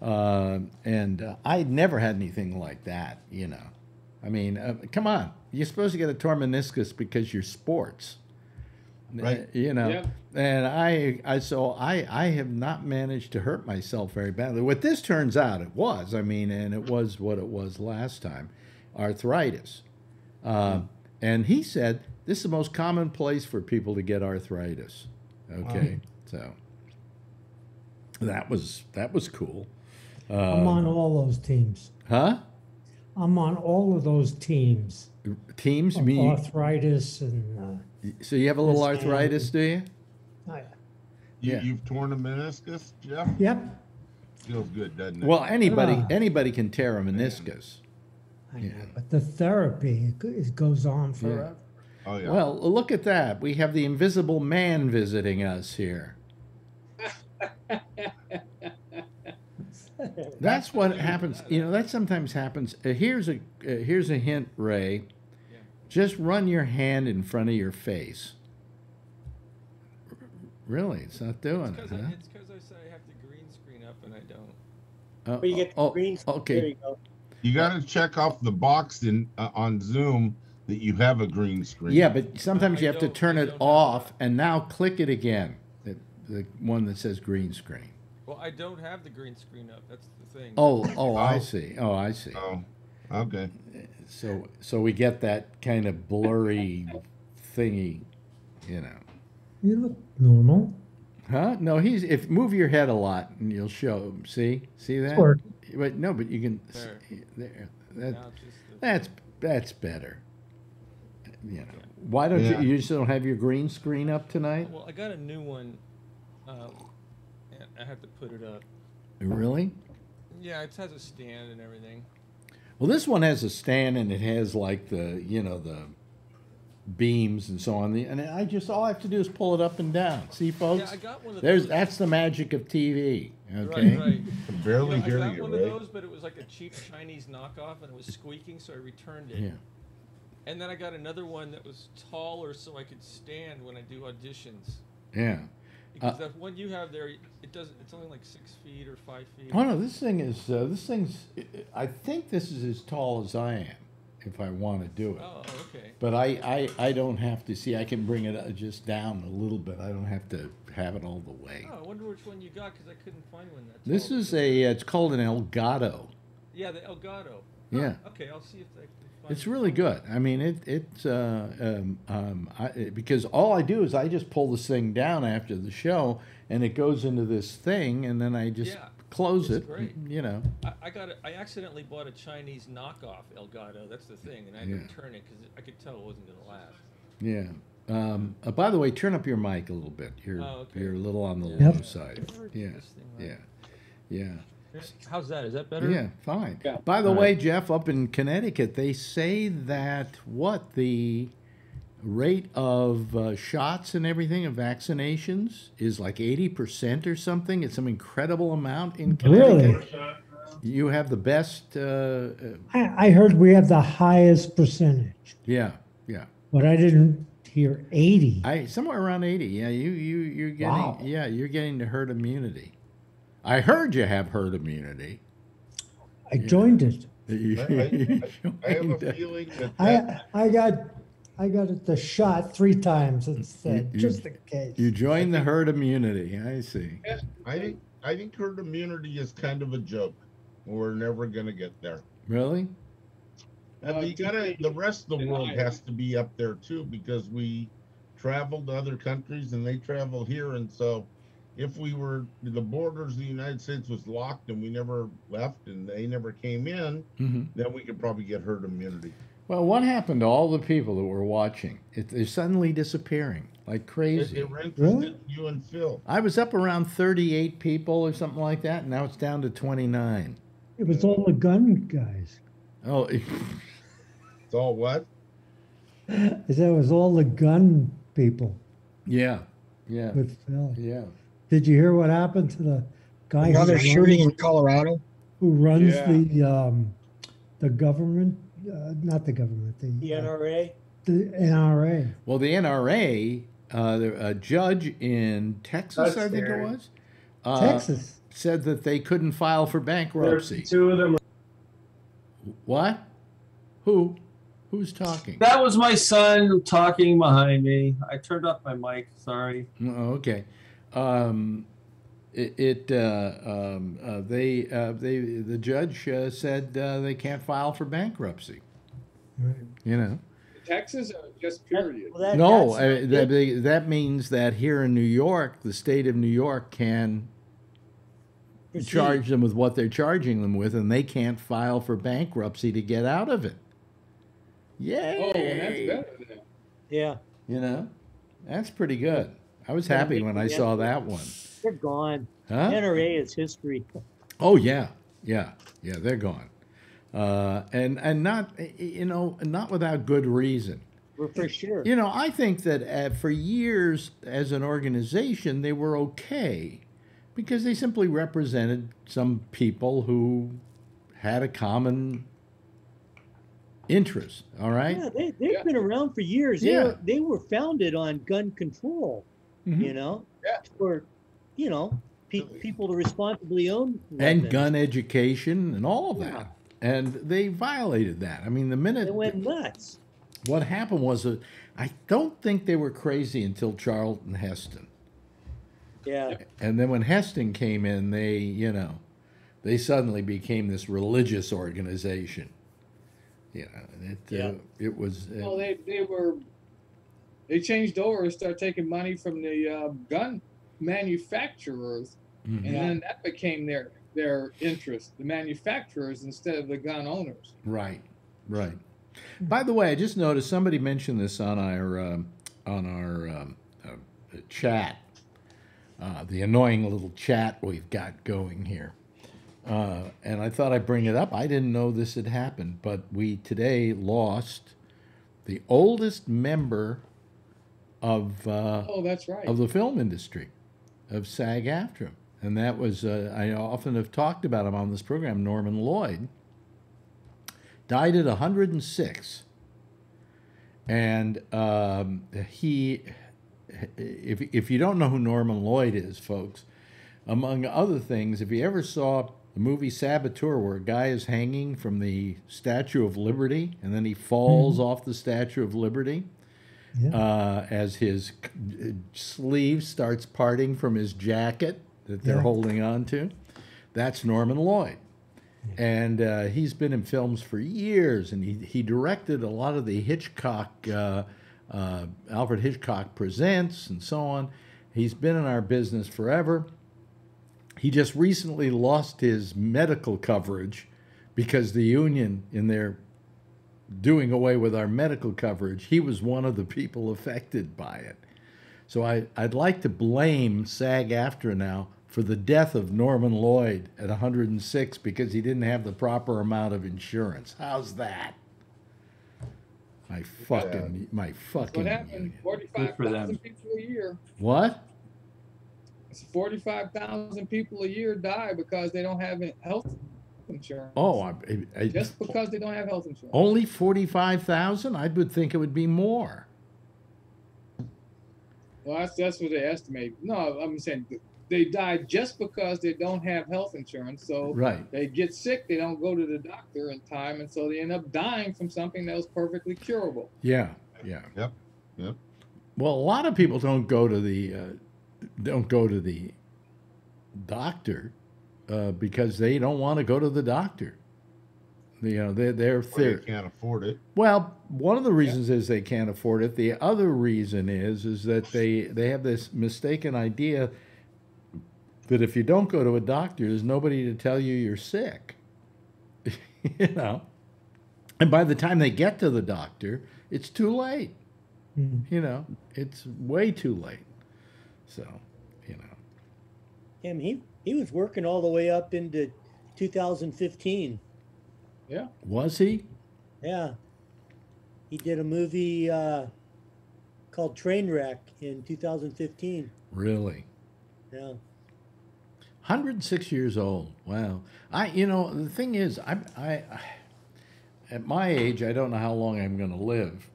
uh, and uh, i never had anything like that you know i mean uh, come on you're supposed to get a torn meniscus because you're sports.
Right.
Uh, you know
Yep.
and I, I so i i have not managed to hurt myself very badly. What this turns out it was i mean and it was what it was last time arthritis. Um, and he said this is the most common place for people to get arthritis. Okay so that was that was cool.
I'm on all those teams.
huh
I'm on all of those teams.
teams
of
me
arthritis and uh,
so you have a little
Yes, I
arthritis do you
I,
You,
Yeah.
You've torn a meniscus, Jeff?
yep.
Feels good, doesn't it?
well anybody
Ah.
anybody can tear a meniscus
I
Yeah.
know, but the therapy it, it goes on forever.
oh, yeah.
well look at that we have the invisible man visiting us here (laughs) That's what happens. You know, that sometimes happens. Uh, here's a uh, here's a hint, Ray. Just run your hand in front of your face. R- Really, it's not doing it,
Because
huh?
it's because I say I have the green screen up and I don't.
Uh,
But you get the
oh,
green. There
okay.
you go.
you got to check off the box in uh, on Zoom that you have a green screen.
Yeah, but sometimes you have to turn it off and now click it again. The, the one that says green screen.
Well, I don't have the green screen up. That's the thing.
Oh, oh, I
Oh.
see. Oh, I see.
Oh, okay.
So, so we get that kind of blurry thingy, you know.
You look normal.
Huh? No, he's if move your head a lot and you'll show. See, see that?
Or
But no, but you can.
There.
see- there. That,
Now the,
that's that's better. You know. Why don't
Yeah.
you? You just don't have your green screen up tonight?
well, I got a new one. And I had to put it up.
Really?
Yeah, it has a stand and everything.
Well, this one has a stand and it has like the you know the beams and so on. The and I just all I have to do is pull it up and down. See, folks.
Yeah, I got one of
There's
those.
that's the magic of TV. Okay.
Right, right.
Can barely
You know, I
hear
got
you,
one
right?
of those, but it was like a cheap Chinese knockoff, and it was squeaking, so I returned it.
Yeah.
And then I got another one that was taller, so I could stand when I do auditions.
Yeah.
Because
Uh,
that one you have there, it doesn't. It's only like six feet or five feet.
Oh no, this thing is uh, this thing's. I think this is as tall as I am, if I want to do it.
Oh, okay.
But I, I, I don't have to see. I can bring it uh, just down a little bit. I don't have to have it all the way.
Oh, I wonder which one you got because I couldn't find one that.
This is a. It's called an Elgato.
Yeah, the Elgato.
Yeah.
Okay, I'll see if find.
It's really good. I mean, it it's uh, um, um, I, it- because all I do is I just pull this thing down after the show, and it goes into this thing, and then I just
Yeah,
close it.
great.
You know.
I, I got it. I accidentally bought a Chinese knockoff Elgato. That's the thing, and I had
Yeah.
to return it because I could tell it wasn't gonna last.
Yeah. Um, uh, by the way, turn up your mic a little bit. You're
Oh, okay.
you're a little on the
Yep.
low side. Yeah, yeah, yeah.
How's that? Is that better?
Yeah, fine.
Yeah.
By the
All
way,
right.
Jeff, up in Connecticut, they say that what the rate of uh, shots and everything of vaccinations is like eighty percent or something. It's some incredible amount in Connecticut.
Really?
You have the best. Uh, uh,
I, I heard we have the highest percentage,
yeah, yeah.
but I didn't hear 80.
I somewhere around eighty. Yeah, you you you're getting
Wow.
yeah you're getting the herd immunity. I heard you have herd immunity.
I joined it.
I, I- I have a (laughs) feeling that,
I
that
I got I got it the shot three times instead,
You-
just in case.
You joined the herd immunity. I see.
I think I think herd immunity is kind of a joke. We're never gonna get there.
Really?
And
Uh,
you gotta the rest of the world
deny
has to be up there too because we travel to other countries and they travel here and so if we were the borders of the United States was locked and we never left and they never came in,
hmm
then we could probably get herd immunity.
Well, what happened to all the people that were watching? It, they're suddenly disappearing like
They,
crazy.
they were interested
Really?
in you and Phil.
I was up around 38 people or something like that, and now it's down to 29.
It was all the gun guys.
Oh, (laughs)
It's all what?
I said it was all the gun people
yeah, yeah,
with Phil.
yeah.
Did you hear what happened to the guy who
Another
runs-
shooting in Colorado.
who runs
Yeah.
the um, the government? Uh, not the government. The,
The
uh,
NRA.
the NRA.
Well, the NRA, uh, the, a judge in Texas, I think it was, uh,
Texas.
said that they couldn't file for bankruptcy.
Two of them.
What? Who? Who's talking?
That was my son talking behind me. I turned off my mic. Sorry.
Oh, okay. Um, it, it uh, um, uh, they uh, they the judge uh, said uh, they can't file for bankruptcy.
Right.
You know.
Texas or just period?
Well, that,
no,
that's-
uh, that they- that means that here in New York, the state of New York can
proceed.
charge them with what they're charging them with, and they can't file for bankruptcy to get out of it. Yay!
Oh, well, that's better then.
Yeah,
You know, that's pretty good. I was happy when I saw that one.
they're gone.
Huh?
NRA is history.
Oh yeah, yeah, yeah. They're gone, uh, and and not you know not without good reason.
For, for sure.
You know, I think that uh, for years as an organization they were okay because they simply represented some people who had a common interest. All right.
Yeah, they, they've
Yeah.
been around for years.
Yeah.
They, were, they were founded on gun control,
Mhm.
you know,
Yeah.
for, you know, pe- people to responsibly own
and gun education and all of
Yeah.
that. And they violated that. I mean, the minute
They went nuts.
what happened was that I don't think they were crazy until Charlton Heston.
Yeah.
And then when Heston came in, they, you know, they suddenly became this religious organization. You know, it,
Yeah.
uh, it was. Uh,
Well, they they were they changed over and started taking money from the uh, gun manufacturers,
mhm.
and then that became their their interest, the manufacturers instead of the gun owners.
Right, right. By the way, I just noticed somebody mentioned this on our um, on our um, uh, chat, uh, the annoying little chat we've got going here, uh, and I thought I'd bring it up. I didn't know this had happened, but we today lost the oldest member of uh,
Oh, that's right.
of the film industry, of SAG-AFTRA, and that was uh, I often have talked about him on this program. Norman Lloyd died at 106, and um, he, if if you don't know who Norman Lloyd is, folks, among other things, if you ever saw the movie Saboteur, where a guy is hanging from the Statue of Liberty and then he falls off the Statue of Liberty
Yeah.
uh, as his sleeve starts parting from his jacket that they're
Yeah.
holding on to. That's Norman Lloyd. And uh, he's been in films for years, and he, he directed a lot of the Hitchcock, uh, uh, Alfred Hitchcock Presents, and so on. He's been in our business forever. He just recently lost his medical coverage because the union, in their doing away with our medical coverage, he was one of the people affected by it. So I, I'd like to blame SAG AFTRA now for the death of Norman Lloyd at 106 because he didn't have the proper amount of insurance. How's that? My fucking, my fucking.
What
fucking.
happened? Forty-five thousand people a year.
What?
It's Forty-five thousand people a year die because they don't have health insurance.
Oh, I, I,
just because they don't have health insurance.
only 45,000? I would think it would be more.
Well, that's that's what they estimate. No, I'm saying they die just because they don't have health insurance. So
Right.
they get sick, they don't go to the doctor in time, and so they end up dying from something that was perfectly curable.
Yeah, yeah.
Yep. Yep.
Well, a lot of people don't go to the uh, don't go to the doctor uh, because they don't want to go to the doctor. You know, they're they're,
Or
they're
they can't afford it.
well, one of the reasons is they can't afford it. The other reason is is that they they have this mistaken idea that if you don't go to a doctor, there's nobody to tell you you're sick. (laughs) you know, and by the time they get to the doctor, it's too late. You know, it's way too late. So, you know,
Him, he he was working all the way up into 2015.
Yeah.
was he?
Yeah. He did a movie uh, called Trainwreck in 2015.
Really?
Yeah.
106 years old. Wow. I, you know, the thing is, I, I, I at my age, I don't know how long I'm going to live,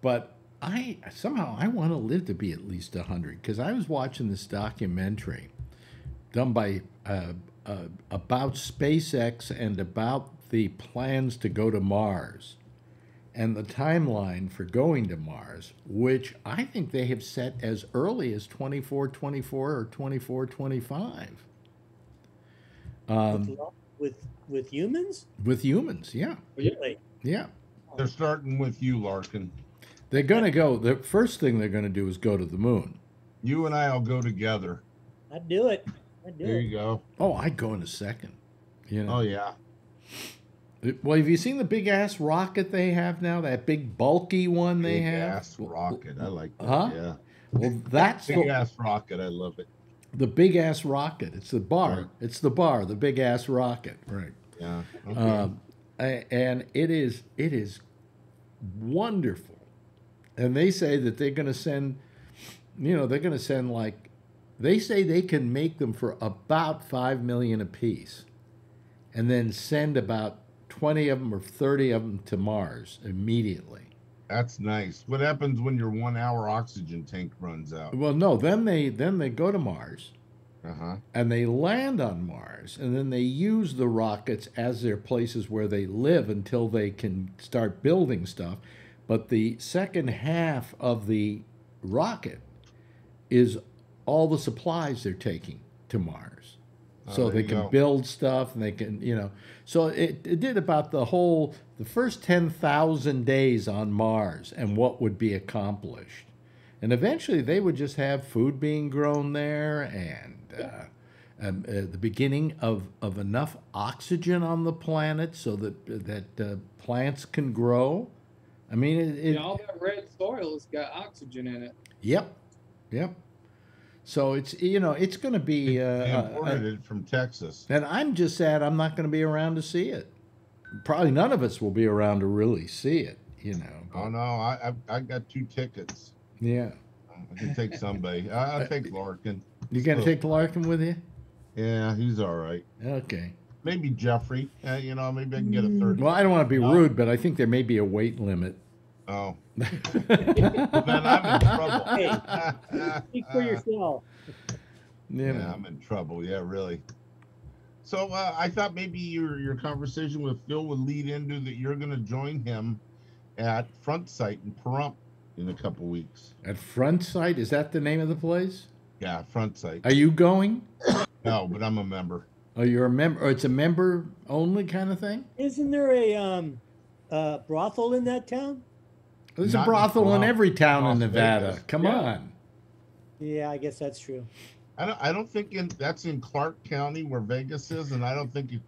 but I somehow I want to live to be at least 100 because I was watching this documentary done by uh, uh, about SpaceX and about the plans to go to Mars and the timeline for going to Mars, which I think they have set as early as 24 24 or 24 25. Um,
with with humans?
with humans, yeah.
Really?
Yeah.
They're starting with you, Larkin.
They're going to go, the first thing they're going to do is go to the moon.
You and I will go together.
I'd do it. I'd do
There you go.
Oh, I'd go in a second. You know.
Oh yeah.
Well, have you seen the big ass rocket they have now? That big bulky one they have.
Big
have?
ass rocket. I like that.
Huh?
Yeah.
Well, that's
big
the,
ass rocket. I love it.
the big ass rocket. It's the bar.
Right.
It's the bar, the big ass rocket. Right.
Yeah. Okay.
Um, and it is it is wonderful. And they say that they're going to send, you know, they're going to send like, they say they can make them for about five million apiece, and then send about twenty of them or thirty of them to Mars immediately.
That's nice. What happens when your one hour oxygen tank runs out?
Well, no, then they then they go to Mars.
Uh huh.
and they land on Mars, and then they use the rockets as their places where they live until they can start building stuff. But the second half of the rocket is all the supplies they're taking to Mars.
Oh,
so they can
go.
build stuff and they can, you know. So it, it did about the whole, the first 10,000 days on Mars and what would be accomplished. And eventually they would just have food being grown there and uh, um, uh, the beginning of, of enough oxygen on the planet so that, that uh, plants can grow. I mean, it, it,
Yeah, all that red soil has got oxygen in it.
Yep, yep. So it's you know it's going to be. Uh,
They
uh,
imported
uh,
it from Texas.
and I'm just sad I'm not going to be around to see it. Probably none of us will be around to really see it. You know.
Oh no, I I, I got two tickets.
Yeah.
I can take somebody. I, I'll take Larkin.
You going to take Larkin with you?
Yeah, he's all right.
Okay.
Maybe Jeffrey. Uh, you know, maybe I can get a third.
Well, I don't want to be rude, but I think there may be a weight limit.
Oh. (laughs) then I'm in trouble.
Hey, speak for yourself.
You
yeah. I'm in trouble. Yeah, really. So uh, I thought maybe your your conversation with Phil would lead into that you're going to join him at Front Sight in Pahrump in a couple weeks.
At Front Sight, is that the name of the place?
Yeah, Front Sight.
Are you going?
No, but I'm a member.
Oh, you're a member. Or it's a member only kind of thing.
Isn't there a um, uh, brothel in that town?
There's
Not
a
in
brothel in every town in Nevada.
Vegas.
Come
Yeah.
on.
Yeah, I guess that's true.
I don't. I don't think in, that's in Clark County where Vegas is, and I don't think you.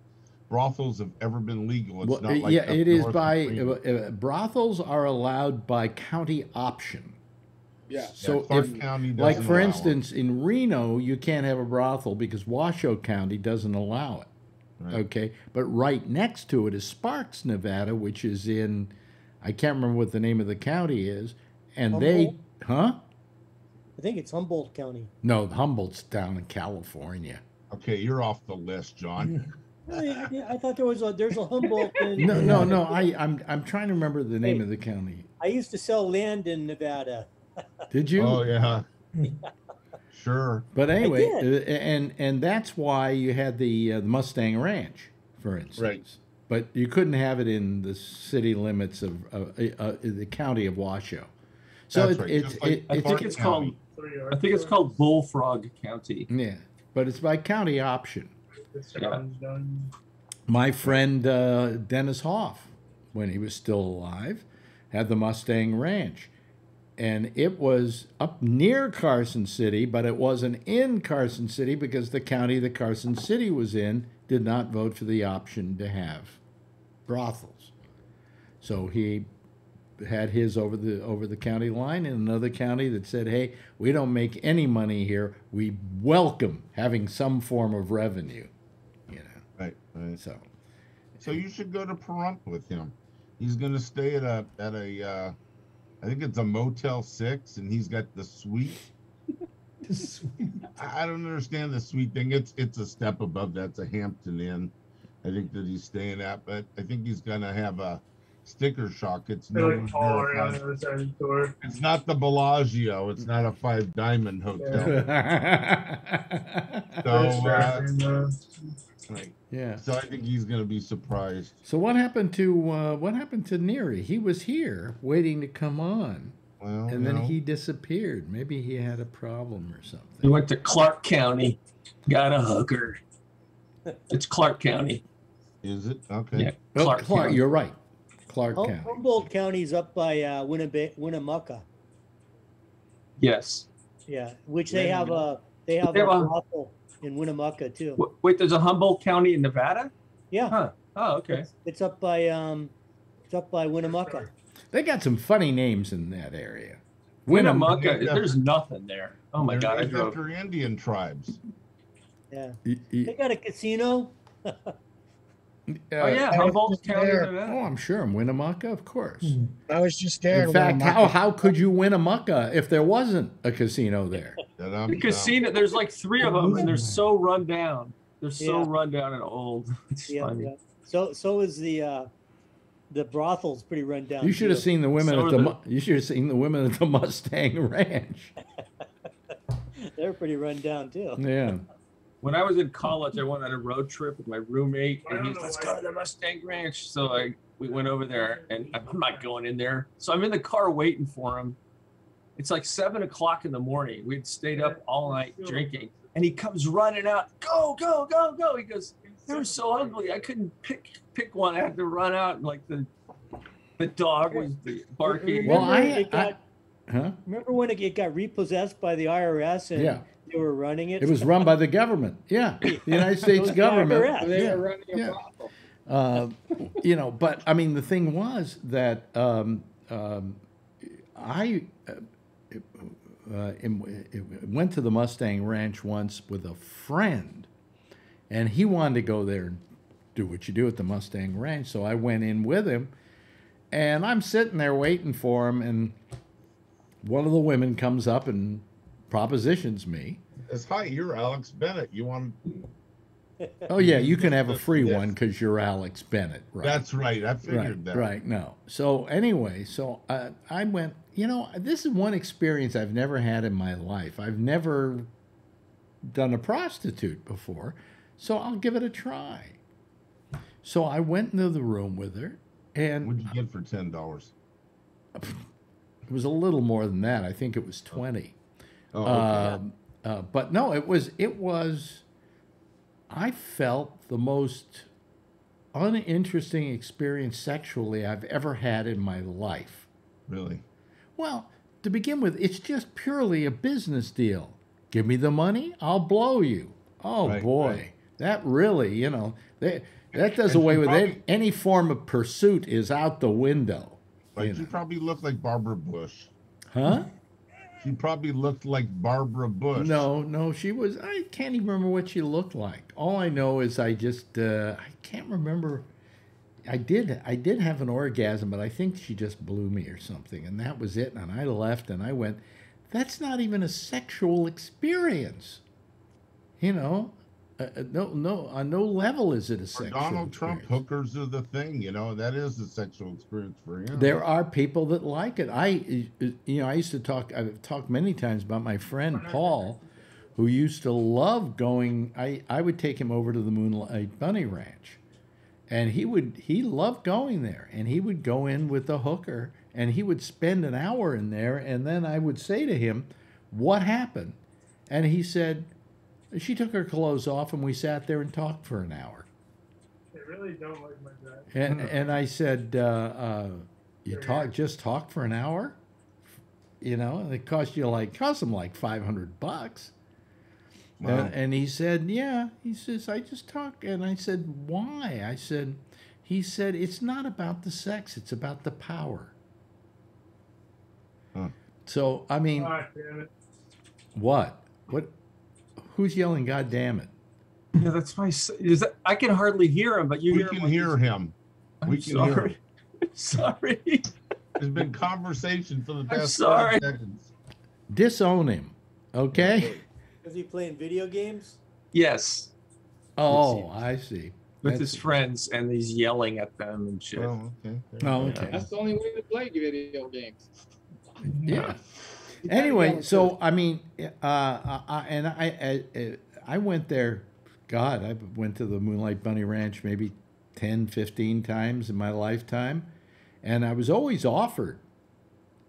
brothels have ever been legal. It's
Well,
not like
yeah, it is by uh, uh, brothels are allowed by county option.
Yeah.
So
Yeah, Clark
if,
County
like
doesn't
for
allow 'em.
instance, in Reno, you can't have a brothel because Washoe County doesn't allow it.
Right.
Okay, but right next to it is Sparks, Nevada, which is in, I can't remember what the name of the county is, and they, huh?
I think it's Humboldt County.
No, Humboldt's down in California.
Okay, you're off the list, John. (laughs)
I, I- I thought there was a there's a Humboldt. In,
No, no, no. I, I'm, I'm trying to remember the name
Hey.
of the county.
I used to sell land in Nevada. (laughs)
Did you?
Oh yeah. sure.
But anyway, uh, and and that's why you had the, uh, the Mustang Ranch, for instance.
Right.
But you couldn't have it in the city limits of uh, uh, uh, the county of Washoe. So it,
right,
it's
like
it,
I
it's
think it's called. I think it's called Bullfrog County.
yeah, but it's by county option.
Yeah.
My friend uh, Dennis Hof, when he was still alive, had the Mustang Ranch. And it was up near Carson City, but it wasn't in Carson City because the county that Carson City was in did not vote for the option to have brothels. So he had his over the over the county line in another county that said, "Hey, we don't make any money here. We welcome having some form of revenue." You know.
Right. Right.
So
So you should go to Pahrump with him. He's going to stay at a at a uh, I think it's a Motel Six, and he's got the suite. (laughs) I I don't understand the suite thing. It's it's a step above. That's a Hampton Inn. I think that he's staying at, but I think he's gonna have a sticker shock. It's no
Really taller on the other side of the door.
It's not the Bellagio. It's not a five diamond hotel. (laughs) so, uh, right.
Yeah.
So I think he's gonna be surprised.
So what happened to uh, what happened to Neary? He was here waiting to come on,
Well,
and then
know.
he disappeared. Maybe he had a problem or something.
He went to Clark County, got a hooker. It's Clark County.
Is it okay?
Yeah,
Oh,
Clark.
Clark,
County.
you're right. Clark
Hum-
County.
Humboldt County's up by uh, Winnebago, Winnemucca.
Yes.
Yeah, which they have a they have
They
a
have a-
brothel in Winnemucca too.
W- Wait, there's a Humboldt County in Nevada?
Yeah.
Huh. Oh, okay.
It's, it's up by um, it's up by Winnemucca.
They got some funny names in that area.
Winnemucca,
Yeah.
there's nothing there. Oh my
They're
God, I
named
drove.
after Indian tribes.
Yeah,
Y- y-
they got a casino. (laughs)
uh,
Oh yeah, Humboldt County,
there.
Oh, I'm sure. Winnemucca, of course.
I was just there.
In fact, how, how could you win a mucka if there wasn't a casino there? (laughs)
Da-dum,
The casino, there's like three of them, and they're so run down. They're so
Yeah.
run down and old. (laughs) It's
Yeah,
funny.
yeah. So so is the uh, the brothel's pretty run down.
You should have seen the women
So
at the,
the-
you should have seen the women at the (laughs) Mustang Ranch.
They're pretty run down too.
Yeah.
When I was in college, I went on a road trip with my roommate, and he's let's go to the Mustang Ranch. So I we went over there, and I'm not going in there. So I'm in the car waiting for him. It's like seven o'clock in the morning. We'd stayed up all night drinking, and he comes running out. Go, go, go, go! He goes, "They were so ugly. I couldn't pick pick one. I had to run out, and like the the dog was barking.
Well,
Remember
I-
it got,
Huh?
remember when it got repossessed by the IRS and
Yeah.
They were running it?
It was run by the government. Yeah. (laughs) The United States
was the
government.
They
Yeah.
were running a
yeah.
brothel.
Uh, you know, but I mean, the thing was that um, um, I uh, uh, im- went to the Mustang Ranch once with a friend, and he wanted to go there and do what you do at the Mustang Ranch. So I went in with him, and I'm sitting there waiting for him, and one of the women comes up and propositions me.
It's hi, you're Alex Bennett. You want?
Oh yeah, you can have a
Yes.
free one because you're Alex Bennett, right?
That's right. I
right,
figured that.
right. No. So anyway, so uh, I went. You know, this is one experience I've never had in my life. I've never done a prostitute before, so I'll give it a try. So I went into the room with her, and
What'd you get for ten dollars? (laughs)
it was a little more than that. I think it was twenty.
Oh, okay.
Um, uh, but no, it was it was. I felt the most uninteresting experience sexually I've ever had in my life.
really?
Well, to begin with, it's just purely a business deal. Give me the money, I'll blow you. Oh
Right,
boy,
right.
That really, you know, they, that does away with
probably-
any, any form of pursuit is out the window.
Like
you know.
probably look like Barbara Bush.
Huh?
She probably looked like Barbara Bush.
No, no, she was. I can't even remember what she looked like. All I know is I just uh, I can't remember. I did I did have an orgasm, but I think she just blew me or something, and that was it. And I left, and I went. That's not even a sexual experience. You know, uh, uh, no, no, on no level is it a
For
sexual.
Donald Trump,
experience.
hookers are the thing. You know that is a sexual experience for him.
There are people that like it. I, you know, I used to talk. I've talked many times about my friend Paul, who used to love going. I I would take him over to the Moonlight Bunny Ranch, and he would he loved going there, and he would go in with the hooker, and he would spend an hour in there, and then I would say to him, "What happened?" And he said, "She took her clothes off, and we sat there and talked for an hour."
They really don't like my dad.
And and I said, uh, uh, you talk just talk for an hour, you know, and it cost you like cost him like five hundred bucks.
Wow.
And, and he said, yeah. He says, I just talk. And I said, why? I said, he said, it's not about the sex. It's about the power.
Huh.
So I mean,
God damn it.
what? What? Who's yelling? God damn it!
Yeah, that's my. Is that, I can hardly hear him, but you
we
hear
can
him. like
hear him.
I'm
we can hear
sorry.
him. (laughs)
sorry.
There's been conversation for the past
sorry.
five seconds.
Disown him, okay?
Is he playing video games?
Yes,
Oh, I see.
with
That's-
his friends, and he's yelling at them and shit.
Oh, okay.
Oh, okay.
That's the only way to play video games.
Yeah. Anyway, so I mean, uh, I, and I, I, I went there. God, I went to the Moonlight Bunny Ranch maybe 10, 15 times in my lifetime, and I was always offered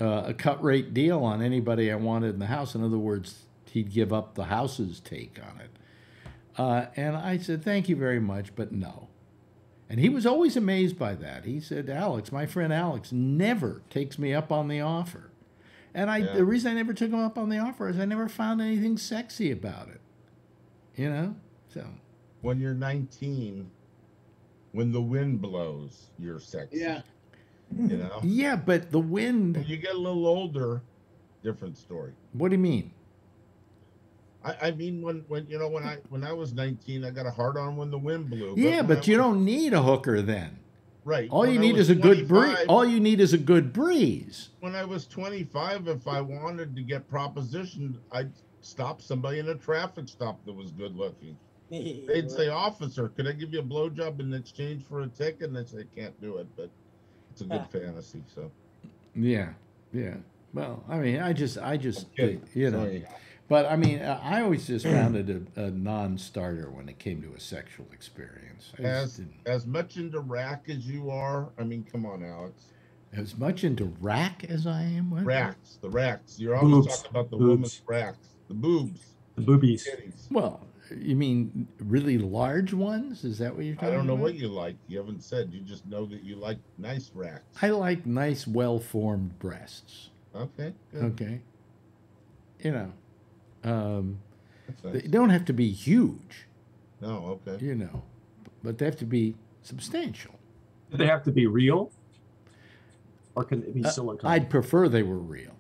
uh, a cut rate deal on anybody I wanted in the house. In other words, he'd give up the house's take on it. Uh, and I said, thank you very much, but no. And he was always amazed by that. He said, Alex, my friend Alex, never takes me up on the offer. And I,
Yeah.
the reason I never took him up on the offer is I never found anything sexy about it. You know? So,
When you're 19, when the wind blows, you're sexy.
Yeah.
You know? (laughs)
yeah, but the wind,
When you get a little older, different story.
what do you mean?
I, I mean, when, when you know when I when I was 19, I got a hard on when the wind blew.
Yeah, but
I
you
was-
don't need a hooker then.
Right.
All
when
you
I
need is a good breeze. All you need is a good breeze.
when I was 25, if I wanted to get propositioned, I'd stop somebody in a traffic stop that was good looking. (laughs) They'd say, "Officer, could I give you a blowjob in exchange for a ticket?" And I'd say, "Can't do it, but it's a good ah. fantasy." So
Yeah, yeah. Well, I mean, I just, I just, you know.
Sorry.
But I mean, uh, I always just found it a, a non-starter when it came to a sexual experience. I
as
didn't.
as much into rack as you are, I mean, come on, Alex.
As much into rack as I am. What?
Racks, the racks. You're always
Boobs.
talking about the
Boobs.
woman's racks, the boobs,
The boobies.
titties.
Well, you mean really large ones? Is that what you're talking about?
I don't know
about?
what you like. You haven't said. You just know that you like nice racks.
I like nice, well-formed breasts.
Okay. Good.
Okay. You know, um,
That's
they don't have to be huge.
No. Okay.
You know, but they have to be substantial.
Do they have to be real, or can they be
Uh,
silicone?
I'd prefer they were real.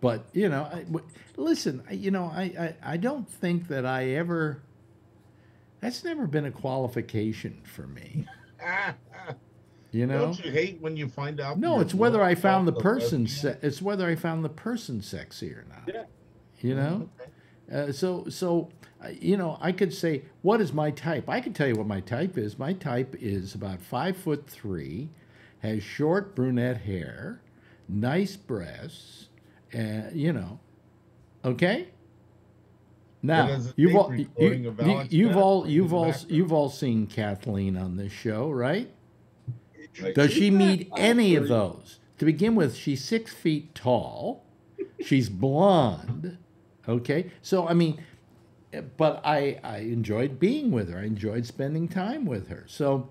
But you know, I, w- listen. You know, I, I I don't think that I ever. That's never been a qualification for me. (laughs) You know.
Don't you hate when you find out?
No, it's whether I found the person. Se- it's whether I found the person sexy or not.
Yeah.
You know. Uh, so so uh, you know, I could say what is my type. I could tell you what my type is. My type is about five foot three, has short brunette hair, nice breasts, and you know, okay. Now you've all you, you,
Alex
you've all you've all you've all seen Kathleen on this show, right?
Right.
Does she meet any of those? To begin with, she's six feet tall. She's blonde. Okay, so I mean, but I I enjoyed being with her. I enjoyed spending time with her. So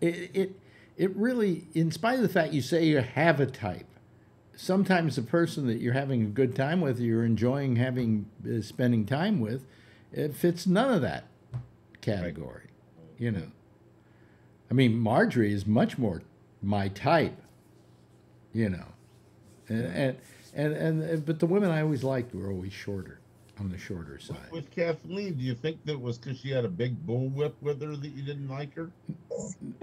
it it it really, in spite of the fact you say you have a type, sometimes the person that you're having a good time with, you're enjoying having uh, spending time with, it fits none of that category. You know, I mean, Marjorie is much more my type. You know, and and and, and but the women I always liked were always shorter, on the shorter side.
With Kathleen, do you think that was because she had a big bullwhip with her that you didn't like her?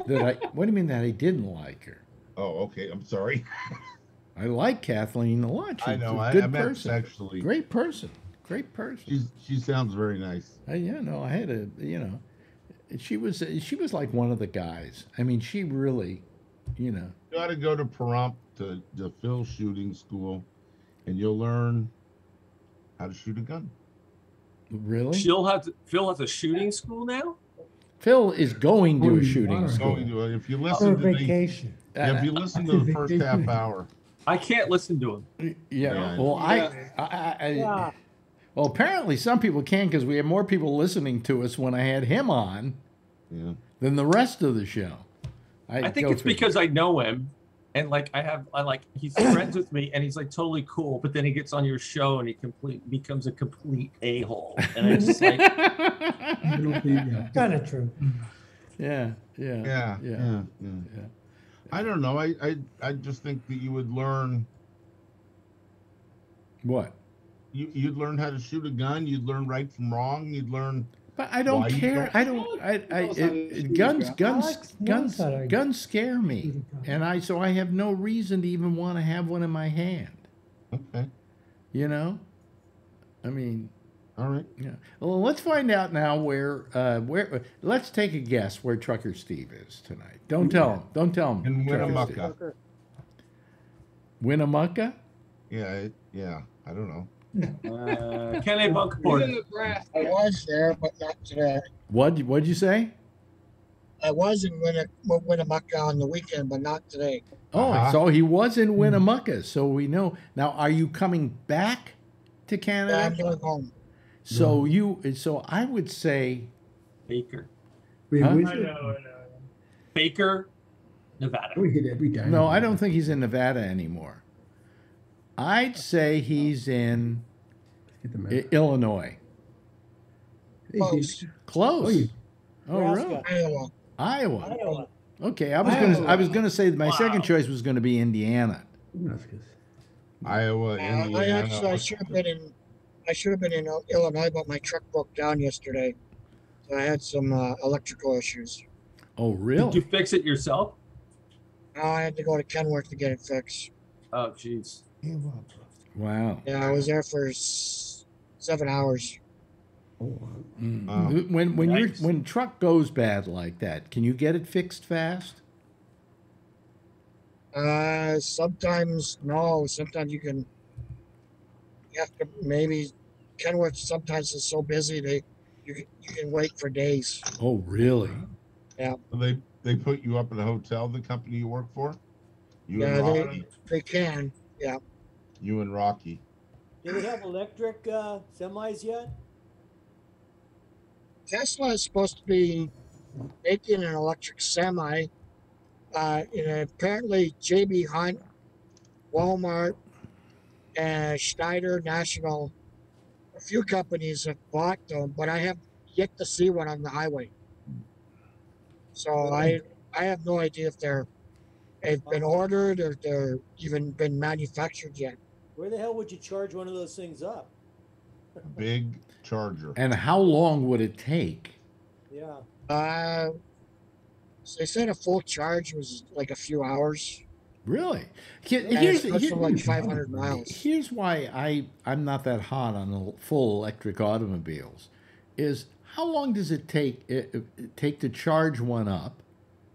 That I what do you mean that I didn't like her?
Oh, okay. I'm sorry.
I like Kathleen a lot. She's
I know.
a
I,
good
I meant
person,
Actually,
great person, great person.
She's she sounds very nice.
I, yeah, no, I had a, you know, she was she was like one of the guys. I mean, she really, you know,
You got to go to Pahrump to to Phil shooting school, and you'll learn how to shoot a gun.
really.
Phil has Phil has a shooting school now.
Phil is going to a shooting
Going
school.
to it. If you
For
listen to the,
vacation.
if you listen to (laughs) the first half hour,
I can't listen to him.
Yeah.
Yeah.
Well, I,
Yeah.
I, I, I
Yeah.
well, apparently some people can because we have more people listening to us when I had him on
yeah.
than the rest of the show.
I think it's
through-
because I know him, and like I have, I like he's (coughs) friends with me, and he's like totally cool. But then he gets on your show, and he complete becomes a complete a hole, and it's just like (laughs)
Kind of true.
yeah, yeah,
Yeah, yeah, yeah,
yeah.
I don't know. I, I I just think that you would learn
What?
you you'd learn how to shoot a gun. You'd learn right from wrong. You'd learn.
But I don't
Why
care.
don't-
I don't. I. I
knows how
it, guns, guns,
Alex
guns, guns scare me,
shoot a gun.
and I. So I have no reason to even want to have one in my hand.
Okay.
You know. I mean,
All right.
yeah. Well, let's find out now where. Uh, where. Let's take a guess where Trucker Steve is tonight. Don't tell him. Don't tell him.
In
Trucker
Winnemucca.
Winnemucca.
Yeah. It, yeah. I don't know.
Uh, (laughs) Kenny
He's
Bunkport.
I was there, but not today.
What? What'd you say?
I was in Winna- Winnemucca on the weekend, but not today.
Oh,
Uh-huh.
so he was in Winnemucca. So we know now. Are you coming back to Canada?
Yeah, I'm going home.
So you, so I would say,
Baker,
Wait,
Huh?
I know, I know.
Baker, Nevada.
We hit every time.
no, I don't think he's in Nevada anymore. I'd say he's in
Hit the map.
I- Illinois.
Hey,
Close.
Close.
Oh, you-
Oh, really?
Iowa.
Iowa.
Iowa.
Okay, I was gonna, I was gonna say my second choice was gonna be Indiana.
Nebraska's.
Iowa,
Uh, I
Indiana.
actually I should have been in. I should have been in Illinois, but my truck broke down yesterday, so I had some uh, electrical issues.
Oh, really?
Did you fix it yourself?
Now I had to go to Kenworth to get it fixed.
Oh, jeez.
Give up.
Wow.
Yeah, I was there for s- seven hours.
Oh,
Mm.
Wow.
When when your
Yikes.
when truck goes bad like that, can you get it fixed fast?
Uh, sometimes no. Sometimes you can. You have to maybe. Kenworth sometimes is so busy they, you can- you can wait for days.
Oh, really? Yeah.
They they put you up at a hotel. The company you work for. You
Yeah,
and
they- They can. Yeah.
You and Rocky.
Do we have electric uh, semis yet?
Tesla is supposed to be making an electric semi. Uh, and apparently, JB Hunt, Walmart, and Schneider National, a few companies have bought them, but I have yet to see one on the highway. So I I have no idea if they're they've been ordered or they're even been manufactured yet.
Where the hell would you charge one of those things up? (laughs)
Big charger.
And how long would it take?
Yeah.
Uh, so they said a full charge was like a few hours.
Really? Here-
And
Here's, here-
like 500 miles.
here's why I, I'm not that hot on full electric automobiles. Is how long does it take it, it take to charge one up,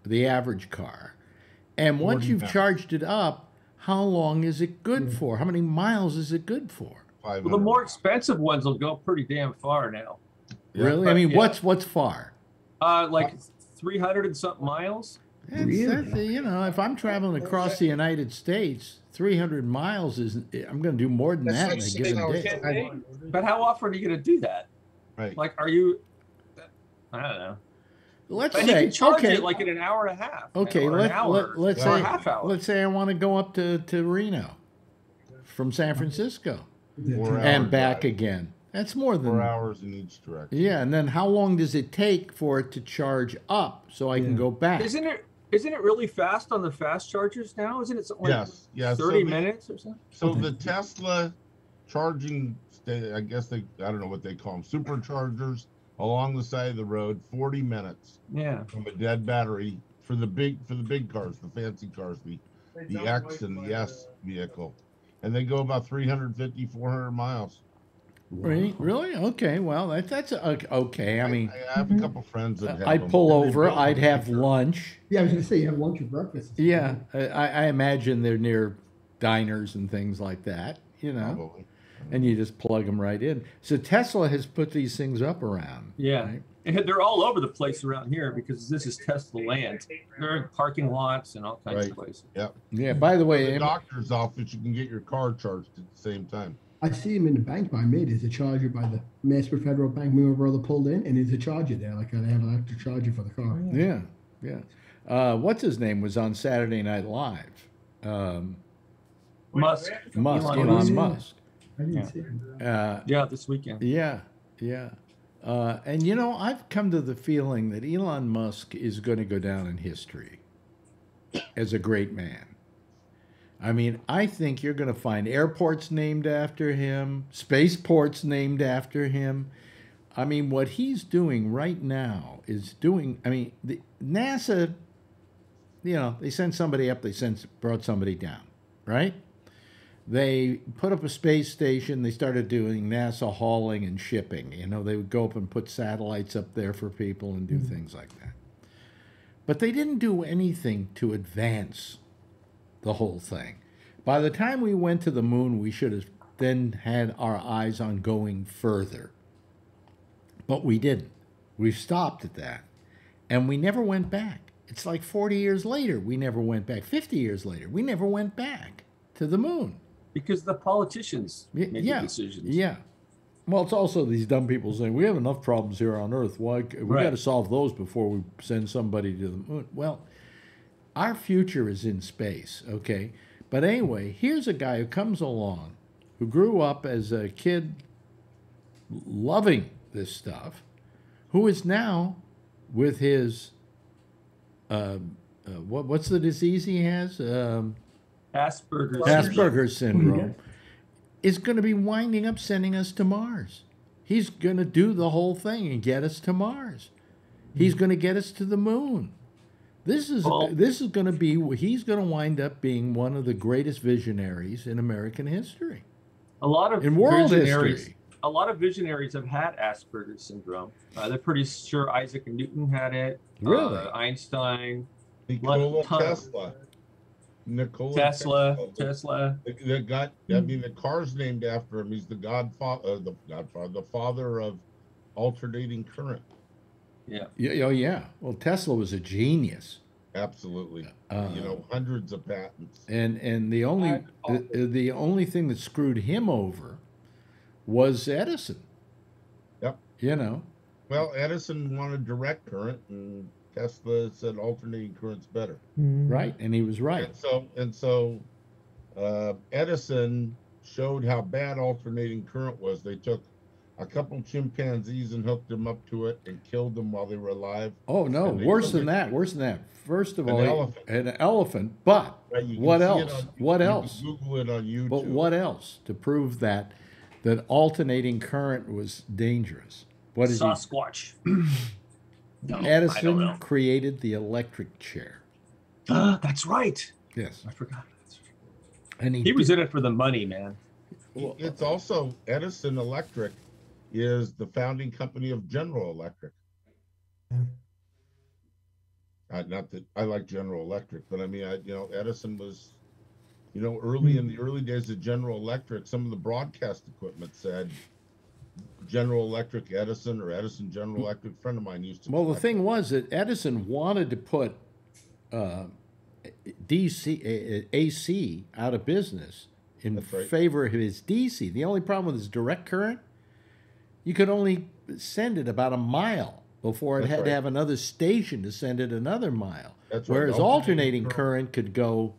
the average car, and once you've
miles.
charged it up, how long is it good for? How many miles is it good for?
Five
Well, the more expensive ones will go pretty damn far now.
Really? I mean,
Yeah.
what's what's far?
Uh, like 300 and something miles.
That's, that's, you know, if I'm traveling across the United States, 300 miles is I'm going to do more than
That's
that in a given
hours
day.
But how often are you going to do that?
Right.
Like, are you? I don't know.
Let's
But you
say
can charge
okay,
it like in an hour and a half.
okay,
or
let,
an hour,
let, us
or
say
a half hour.
let's say I want to go up to, to Reno from San Francisco
Four
and back
drive.
again. That's more than
Four hours in each direction.
Yeah, and then how long does it take for it to charge up so I can go back?
Isn't it? Isn't it really fast on the fast chargers now? Isn't it something like
Yes, yes. so
thirty
the-
minutes or something?
So the Tesla charging, sta- I guess they, I don't know what they call them, superchargers along the side of the road, 40 minutes
Yeah.
from a dead battery for the big for the big cars, the fancy cars, the the X and the S vehicle, and they go about 350, 400 miles.
Really? Really? Okay. Well, that, that's uh, okay. I mean,
I have a couple friends that have
I'd
them,
pull
and
over. I'd
them.
have lunch.
Yeah, I was gonna say you have lunch or breakfast.
Yeah, I, I imagine they're near diners and things like that. You know,
Probably.
And you just plug them right in. So Tesla has put these things up around.
Yeah.
right?
And they're all over the place around here because this is Tesla land. They're in parking lots and all kinds
Right.
of places.
Yep.
Yeah. By the way,
the
am-
doctor's office, you can get your car charged at the same time.
I see him in the bank by me. There's a charger by the Master Federal Bank. Me and my brother pulled in, and there's a charger there. Like I have an electric charger for the car.
Yeah, yeah. Uh, what's his name was on Saturday Night Live. Um,
Musk.
Musk,
Elon
Elon,
Musk.
Musk.
I didn't
Yeah.
see him.
Uh,
Yeah, this weekend.
yeah, yeah. Uh, and you know, I've come to the feeling that Elon Musk is going to go down in history as a great man. I mean, I think you're going to find airports named after him, spaceports named after him. I mean, what he's doing right now is doing. I mean, the, NASA, you know, they send somebody up, they send brought somebody down, right? They put up a space station. They started doing NASA hauling and shipping. You know, they would go up and put satellites up there for people and do mm-hmm. things like that. But they didn't do anything to advance the whole thing. By the time we went to the moon, we should have then had our eyes on going further. But we didn't. We stopped at that. And we never went back. It's like 40 years later, we never went back. 50 years later, we never went back to the moon.
Because the politicians
Y-
make
yeah.
the decisions.
Yeah. Well, it's also these dumb people saying we have enough problems here on Earth. Why we
Right.
got to solve those before we send somebody to the moon? Well, our future is in space, okay? But anyway, here's a guy who comes along, who grew up as a kid loving this stuff, who is now with his um, uh, what what's the disease he has? Um,
Asperger's.
Asperger's syndrome is going to be winding up sending us to Mars. He's going to do the whole thing and get us to Mars. He's going to get us to the moon. This is
Well-
this is going to be he's going to wind up being one of the greatest visionaries in American history.
A lot of
In world
visionaries,
history.
a lot of visionaries have had Asperger's syndrome. Uh, they're pretty sure Isaac Newton had it.
Really?
Uh, Einstein.
Nikola
ton-
Tesla. Nikola
Tesla.
the-
Tesla.
The, the got, I mean, the car's named after him. He's the godfather, uh, the godfather, the father of alternating current.
Yeah.
Yeah, oh yeah. Well, Tesla was a genius.
Absolutely.
Uh,
you know, hundreds of patents.
And and the only the, the only thing that screwed him over was Edison.
Yep.
You know.
Well, Edison wanted direct current, and Tesla said alternating current's better.
Right, and he was right.
And so, and so, uh, Edison showed how bad alternating current was. They took a couple chimpanzees and hooked them up to it and killed them while they were alive.
Oh no, worse than that. Worse than that. First of
An
all,
elephant.
an elephant. But
Right,
what else?
on-
what
you can
else?
Google it on YouTube.
But what else to prove that that alternating current was dangerous? What is did
Sasquatch. (clears throat)
he?
No,
Edison created the electric chair.
Ah, that's right.
Yes,
I forgot.
and he,
He was in it for the money, man.
It's also Edison Electric is the founding company of General Electric. Uh, not that I like General Electric, but I mean, I, you know, Edison was, you know, early in the early days of General Electric, some of the broadcast equipment said General Electric Edison or Edison General Electric. Friend of mine used to.
Well, the thing was that Edison wanted to put uh, DC uh, AC out of business in
right.
favor of his DC. The only problem with his direct current, you could only send it about a mile before it
That's
had to have another station to send it another mile.
That's right.
Whereas
Alternating
alternating current could go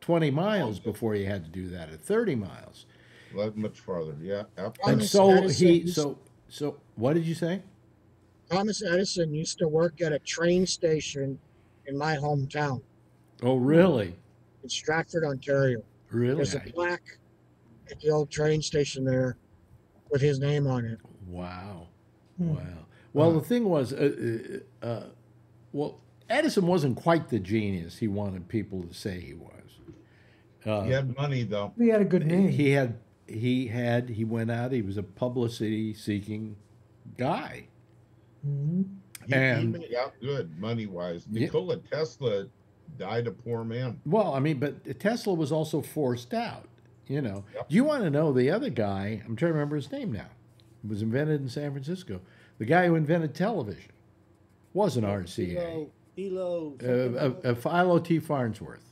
20 miles before you had to do that, at 30 miles.
Not much farther. Yeah.
And so
Edison
he, so, so what did you say?
Thomas Edison used to work at a train station in my hometown,
Oh, really?
in Stratford, Ontario.
Really?
There's a plaque at the old train station there with his name on it.
Wow.
Hmm.
Wow. Well, the thing was, uh, uh, uh, well, Edison wasn't quite the genius he wanted people to say he was. Uh,
He had money though.
He had a good name.
He had, he had, he went out. He was a publicity seeking guy.
Mhm.
He,
And-
he made out good money wise.
Yeah.
Nikola Tesla died a poor man.
Well, I mean, but Tesla was also forced out. You know, do you want to know the other guy? I'm trying to remember his name now. It was invented in San Francisco. The guy who invented television was an RCA.
Philo. Philo.
Uh, uh, uh, Philo T. Farnsworth.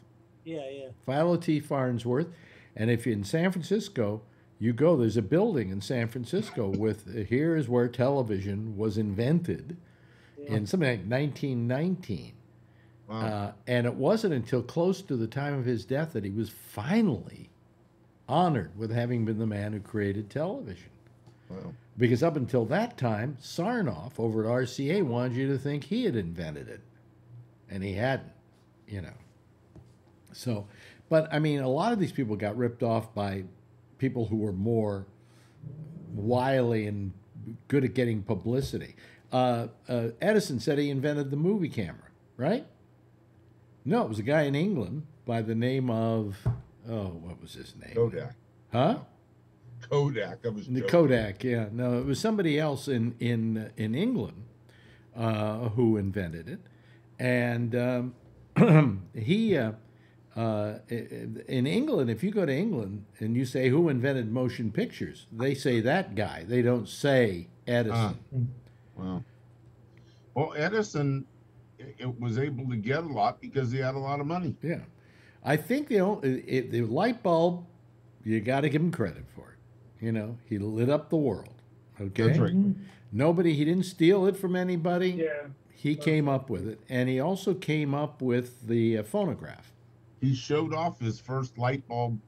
yeah, yeah.
Philo T. Farnsworth. And if in San Francisco, you go, there's a building in San Francisco (laughs) with here is where television was invented in something like 1919. Uh, and it wasn't until close to the time of his death that he was finally honored with having been the man who created television.
Wow.
Because up until that time, Sarnoff over at RCA wanted you to think he had invented it. And he hadn't, you know. So, but I mean, a lot of these people got ripped off by people who were more wily and good at getting publicity. Uh, uh, Edison said he invented the movie camera, right? No, it was a guy in England by the name of, oh, what was his name?
Kodak.
Huh?
Kodak. I was
The
joking.
Kodak, yeah. No, it was somebody else in in in England uh, who invented it, and um, (clears throat) he uh, uh, in England. If you go to England and you say who invented motion pictures, they say that guy. They don't say Edison.
Wow. Well, Edison it, it was able to get a lot because he had a lot of money.
Yeah, I think the only, it, the light bulb, you got to give him credit for it. You know, he lit up the world. Okay,
That's right.
Nobody, he didn't steal it from anybody.
Yeah.
He came up with it, and he also came up with the uh, phonograph.
He showed off his first light bulb,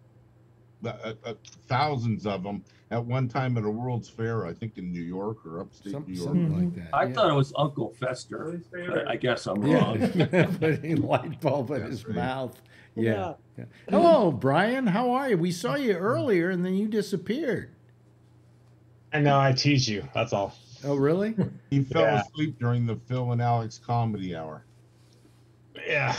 uh, uh, uh, thousands of them at one time at a World's Fair, I think in New York or upstate
Some-
New York.
something like that.
I
yeah.
thought it was Uncle Fester. I guess I'm
Yeah,
wrong. (laughs)
putting light bulb in
That's
his
right.
mouth.
Yeah.
Yeah. yeah. Hello, Brian. How are you? We saw you earlier, and then you disappeared.
I know I tease you. That's all.
Oh, really?
He fell
Yeah.
asleep during the Phil and Alex comedy hour.
Yeah.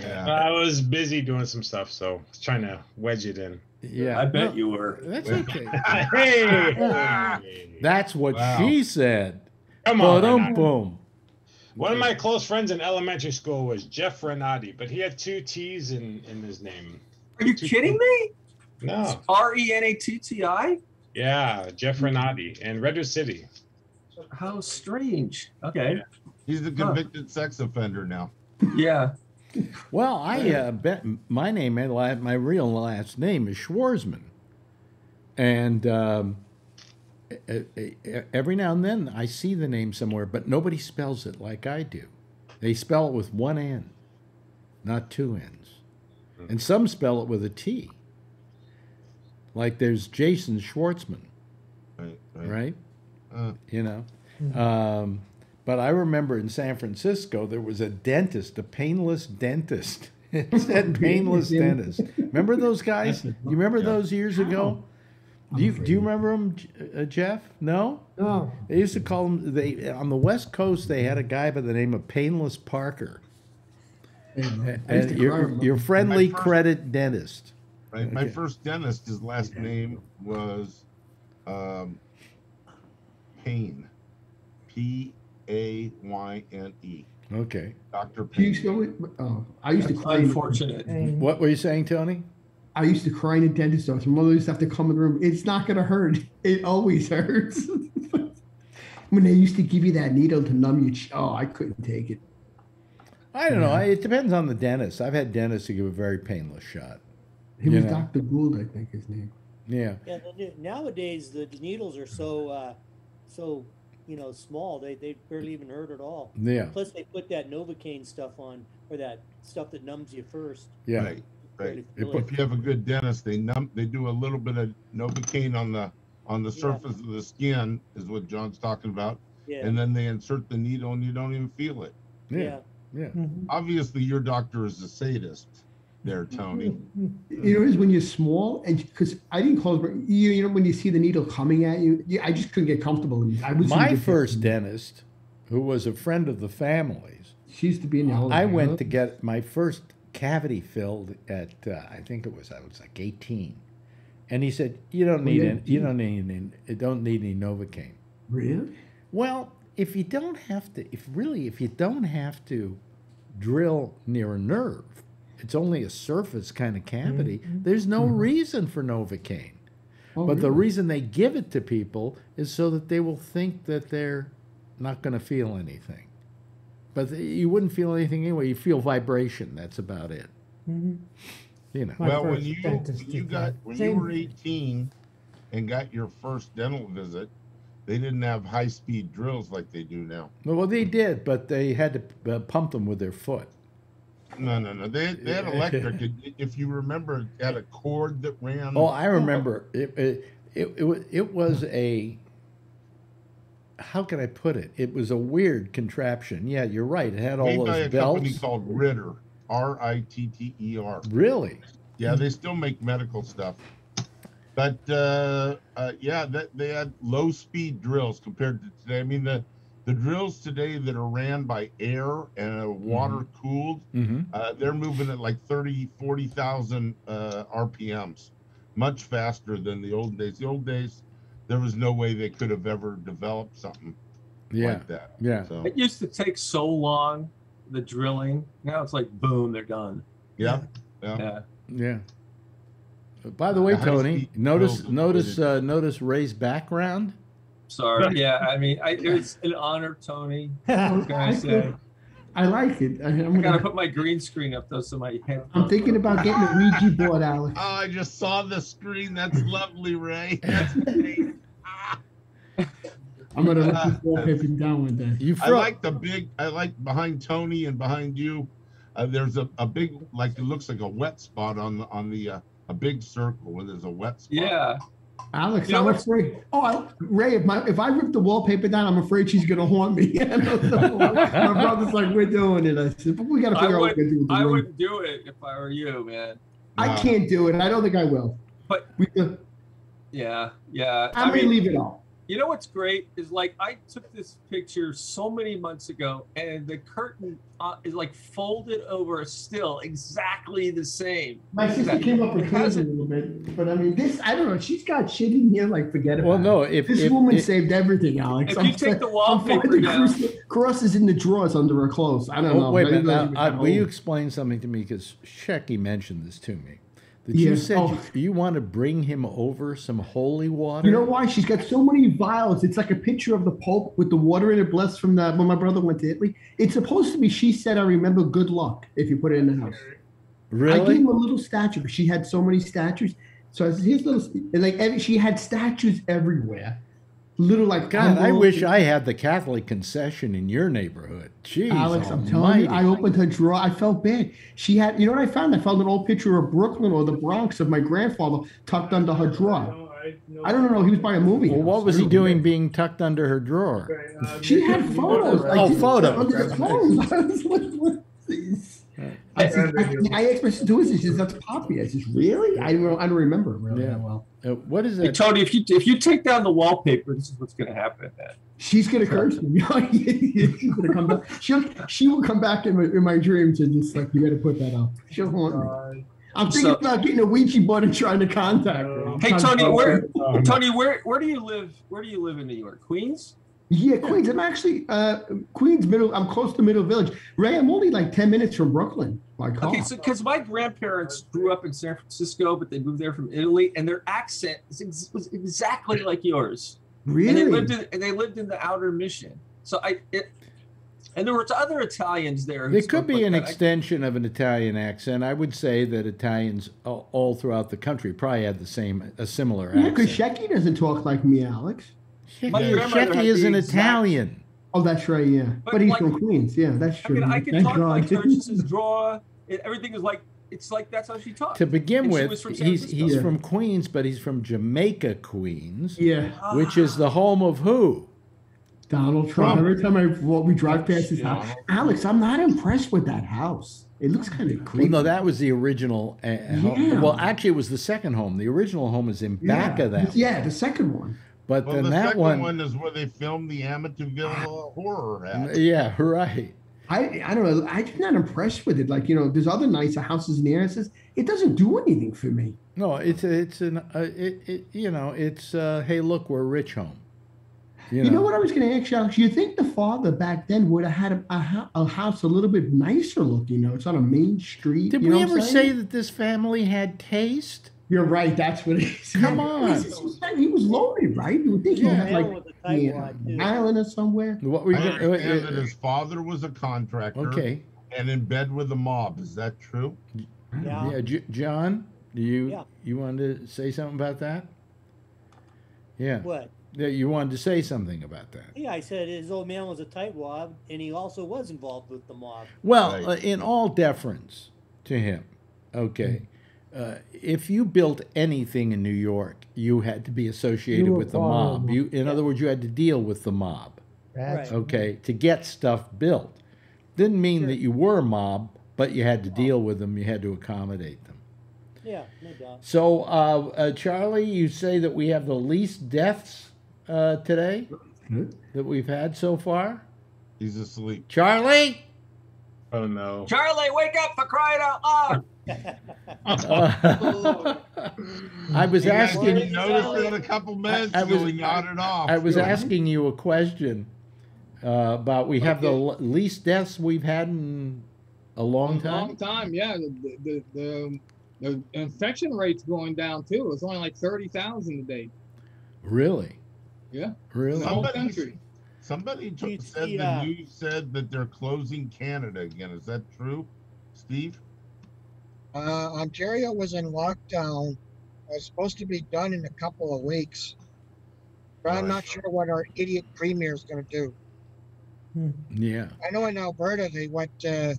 Yeah.
I was busy doing some stuff, so I was trying to wedge it in.
Yeah.
I bet
No,
you were.
That's okay. (laughs)
hey,
That's what
Wow.
she said.
come on.
Boom, boom.
One of my close friends in elementary school was Jeff Renati, but he had two T's in, in his name.
Are you kidding me?
No.
R E N A T T I?
Yeah, Jeff hmm. Renati in Redwood City.
How strange. Okay.
He's a convicted sex offender now.
Yeah.
Well, I uh, bet my name, my real last name is Schwarzman, and um, every now and then I see the name somewhere, but nobody spells it like I do. They spell it with one N, not two N's, and some spell it with a T. Like there's Jason Schwartzman,
Right. Right.
right?
Uh,
you know. Um, but I remember in San Francisco there was a dentist, a painless dentist. (laughs) it said (laughs) painless dentist. Remember those guys? You remember those years ago? Do you, do you remember them, uh, Jeff? No.
No.
They used to call them. They on the West Coast. They had a guy by the name of Painless Parker,
I
and your, your friendly
first-
credit dentist.
Right. My
Okay.
first dentist, his last name was um, Payne. P A Y N E.
Okay.
Dr.
He used
Payne.
to, oh, I used to cry.
Unfortunate.
What were you saying, Tony?
I used to cry in the dentist office. My mother used to have to come in the room. It's not going to hurt. It always hurts. (laughs) when they used to give you that needle to numb your, ch- oh, I couldn't take it.
I don't know. It depends on the dentist. I've had dentists who give a very painless shot.
He
You
was
know.
Dr. Gould, I think his name.
Yeah.
Yeah, the new- nowadays the needles are so uh, so you know small they they barely even hurt at all.
Yeah.
Plus they put that novocaine stuff on or that stuff that numbs you first.
Yeah.
Right. Right. If, if you have a good dentist, they numb, they do a little bit of Novocaine on the on the
Yeah.
surface of the skin, is what John's talking about.
Yeah.
And then they insert the needle, and you don't even feel it.
Yeah.
Yeah. Mm-hmm.
Obviously, your doctor is a sadist, there, Tony.
You know, is when you're small, and because I didn't close my, you, you know, when you see the needle coming at you, you I just couldn't get comfortable. I was
My first dentist, who was a friend of the family's,
she used to be in the
I went to get my first cavity filled at uh, I think it was I was like 18, and he said you don't need any, you don't need any, you don't need any novocaine.
Really?
Well, if you don't have to, if really if you don't have to drill near a nerve, it's only a surface kind of cavity. There's no reason for novocaine.
Oh,
but the reason they give it to people is so that they will think that they're not going to feel anything. But you wouldn't feel anything anyway. You feel vibration. That's about it.
Mhm.
You know.
My
well, when you when you got when
Same-
you were 18 and got your first dental visit, they didn't have high speed drills like they do now.
Well, they did, but they had to uh, pump them with their foot.
No, no, no. They, they had electric. If you remember, it had a cord that ran.
Oh, I remember. It it it, it, it was a. How can I put it? It was a weird contraption. Yeah, you're right. It had all
made by
those
a company called Ritter, R I T T E R.
Really?
Yeah, they still make medical stuff. But uh, uh, yeah, that, they had low speed drills compared to today. I mean, the the drills today that are ran by air and are water cooled,
Mm-hmm.
uh, they're moving at like 30, 40,000 uh, RPMs, much faster than the old days. The old days, there was no way they could have ever developed something
Yeah.
like that.
Yeah.
So,
It used to take so long, the drilling. Now it's like boom, they're done.
yeah. Yeah.
Yeah.
Yeah. Uh, By the way,
The high
Tony, notice notice uh, notice Ray's background.
Sorry. (laughs) Yeah, I mean, I, it's an honor, Tony. (laughs) What can I say?
I like it. I,
I
am
gotta
gonna,
put my green screen up though, so my head.
I'm thinking about getting a Ouija board, (laughs) Alex.
Oh, I just saw the screen. That's lovely, Ray. That's great.
I'm gonna let this wallpaper down one day.
You
I like the big. I like behind Tony and behind you. Uh, there's a, a big, like it looks like a wet spot on the on the uh, a big circle where there's a wet spot.
Yeah.
Alex,
You know
I'm
what's-
afraid. Oh, I, Ray, if my if I rip the wallpaper down, I'm afraid she's gonna haunt me. (laughs) my brother's like, "We're doing it." I said, "But we gotta
I,
figure out what we're gonna do with the
I
ring."
wouldn't do it if I were you, man.
I can't do it. I don't think I will.
But
we, uh,
Yeah, yeah.
I may leave it all.
You know what's great is like I took this picture so many months ago, and the curtain uh, is like folded over still, exactly the same.
My sister came up with hers a little bit, but I mean, this I don't know. She's got shit in here. Like, forget about
Well,
it.
no, if-
this
if-
woman
if-
saved everything, Alex.
If
I'm
you take the (laughs)
I'm
wallpaper
finding
down-
crosses- crosses in the drawers under her clothes. I don't
Oh,
know.
wait a minute. Now,
are
uh, will you explain something to me? Because Shecky mentioned this to me. That
Yeah.
you said
Oh.
you, you want to bring him over some holy water.
You know why? She's got so many vials. It's like a picture of the Pope with the water in it, blessed from the when my brother went to Italy. It's supposed to be. She said, "I remember good luck if you put it in the house."
Really?
I gave him a little statue. but She had so many statues. So I said, "Here's little." And like every, she had statues everywhere. Little like
God, I wish I had the Catholic concession in your neighborhood. Jeez,
Alex, I'm telling you, I opened her drawer. I felt bad. She had, you know what I found? I found an old picture of Brooklyn or the Bronx of my grandfather tucked under her drawer. I don't know. He was by a movie.
Well, what was he
Really
doing being tucked under her drawer?
She had (laughs) photos. like,
Oh, photos.
Under the clothes. (laughs) I was like, what is this? I, said, I, I asked my sister, who is this? She says, that's Poppy. I says, really? I don't, I don't remember really
Yeah.
that well.
Uh, what is
Hey. Tony, if you if you take down the wallpaper, this is what's going to happen. Man.
She's gonna curse me. (laughs) She's gonna come back. She'll she will come back in my, in my dreams and just like you got to put that up. She'll haunt me. I'm thinking
So-
about getting a Ouija board and trying to contact her. I'm
Hey
trying to
Tony, where
her.
Tony, where where do you live? Where do you live in New York? Queens?
Yeah, Queens. I'm actually uh, Queens Middle. I'm close to Middle Village. Ray, I'm only like ten minutes from Brooklyn by car.
Okay, so because my grandparents grew up in San Francisco, but they moved there from Italy, and their accent is ex- was exactly like yours. And they lived in and they lived in the Outer Mission. So I it, and there were other Italians there.
It could be
like
an
that. I-
extension of an Italian accent. I would say that Italians all, all throughout the country probably had the same, a similar
yeah, because
accent.
Shecky doesn't talk like me, Alex.
My
Shecky is an
exact-
Italian.
Oh, that's right. Yeah,
But
but, he's
like-
from Queens. Yeah, that's true.
I
true.
mean, I can
Thank
talk like
God.
Tertius's draw. It, everything is like it's like that's how she talks.
To begin
And
with,
was
he's
Francisco.
he's from Queens, but he's from Jamaica, Queens.
Yeah.
Which is the home of who?
Donald Trump.
Trump.
Every time I well, we drive past his house, Alex, I'm not impressed with that house. It looks kind of
Well,
creepy.
no, that was the original. Uh, home.
Yeah.
Well, actually, it was the second home. The original home is in back
yeah.
of that.
Yeah, the second one.
But
Well,
then
the
that
second
one,
one, is where they filmed the Amityville horror at.
yeah, (laughs) right.
I I don't know. I'm not impressed with it. Like you know, there's other nights nicer houses in the area. It says it doesn't do anything for me.
No, it's it's an uh, it, it you know it's uh, hey look we're rich home.
You know, what I was going to ask you, Alex? You think the father back then would have had a, a, a house a little bit nicer looking? You know, it's on a main street.
Did
you
we
what
ever say that this family had taste?
You're right. That's what it is.
Come on.
He was- He was loaded, right? You would think he
Yeah.
had like
With a tight
yeah,
wad, too.
island or somewhere.
What were
I
you?
understand
uh,
that his father was a contractor.
Okay.
And in bed with the mob. Is that true?
Yeah.
Yeah, J- John, do you
Yeah.
you wanted to say something about that? Yeah.
What?
Yeah, you wanted to say something about that.
Yeah, I said his old man was a tightwad, and he also was involved with the mob.
Well, uh, in all deference to him, okay, uh, if you built anything in New York, you had to be associated with the mob. You, in other words, you had to deal with the mob.
That's
Right.
Okay, to get stuff built, didn't mean that you were a mob, but you had to deal with them. You had to accommodate them.
Yeah, no doubt.
So, uh, uh, Charlie, you say that we have the least deaths uh, today that we've had so far.
He's asleep.
Charlie.
Oh no.
Charlie, wake up for crying out loud! (laughs)
I was
Yeah,
asking.
You noticed it a couple minutes
I
ago.
was-
he nodded off.
I was asking you a question uh, about we have the l- least deaths we've had in a long time.
Long
time.
time, yeah. The the, the, the infection rate's going down too. It's only like thirty thousand a day.
Really,
Yeah.
really.
Whole
Somebody-
country.
Somebody t- said
the,
the
uh,
news said that they're closing Canada again. Is that true, Steve?
Uh, Ontario was in lockdown. It was supposed to be done in a couple of weeks. But I'm not sure what our idiot premier is going to do.
Yeah.
I know in Alberta they went. Uh,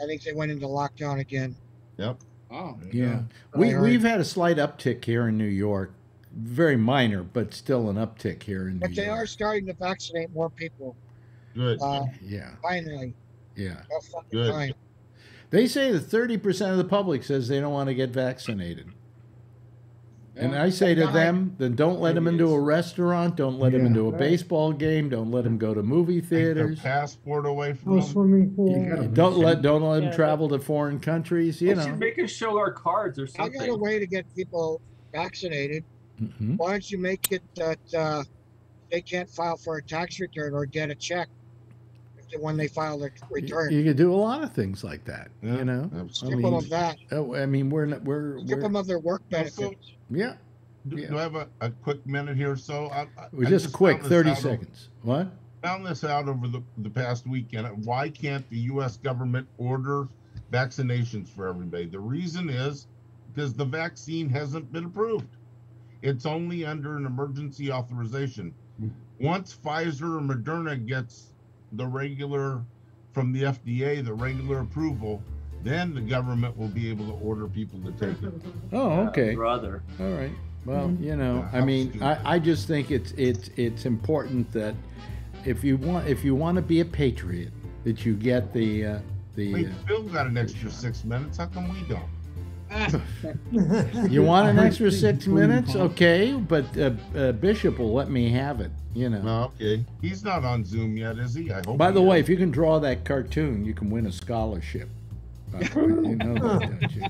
I think they went into lockdown again.
Yep.
Oh.
Yeah, we
heard.
we've had a slight uptick here in New York, very minor, but still an uptick here in New
But they
York.
are starting to vaccinate more people.
Good.
Uh,
Yeah,
finally.
yeah.
Good.
time.
They say that thirty percent of the public says they don't want to get vaccinated. And I say to
Yeah,
them, then don't let them into a restaurant, don't let them
Yeah.
into a
Right.
baseball game, don't let them go to movie
Take their
theaters.
passport away from
no
them.
swimming pool.
Yeah.
Don't let don't let them
Yeah.
travel to foreign countries. You
They
know.
should make us show our cards or something.
I got a way to get people vaccinated.
Mhm.
Why don't you make it that uh, they can't file for a tax return or get a check if they, when they file their return?
You could do a lot of things like that.
Yeah,
You know. I
Strip them
mean,
of that.
oh, I mean, we're not, we're,
Strip
we're
them of their work
Also,
benefits.
yeah.
Do,
Yeah.
do I have a, a quick minute here? So I, I,
We're
I
just quick, thirty
out over-
seconds. What?
found this out over the, the past weekend. Why can't the U.S. government order vaccinations for everybody? The reason is because the vaccine hasn't been approved. It's only under an emergency authorization. Hmm. Once Pfizer or Moderna gets the regular from the FDA, the regular approval, then the government will be able to order people to take it.
Oh, okay.
Brother.
All right. Well,
Mm-hmm.
you know,
Yeah,
I mean. I, I just think it's it's it's important that if you want if you want to be a patriot, that you get the uh, the.
Wait,
Uh,
Phil got an extra six minutes. How come we don't? (laughs)
you want an extra six minutes? Okay, but uh, uh, Bishop will let me have it. You know.
No, okay. He's not on Zoom yet, is he? I hope.
By the way,
is.
if you can draw that cartoon, you can win a scholarship. By the way, you know that, don't you?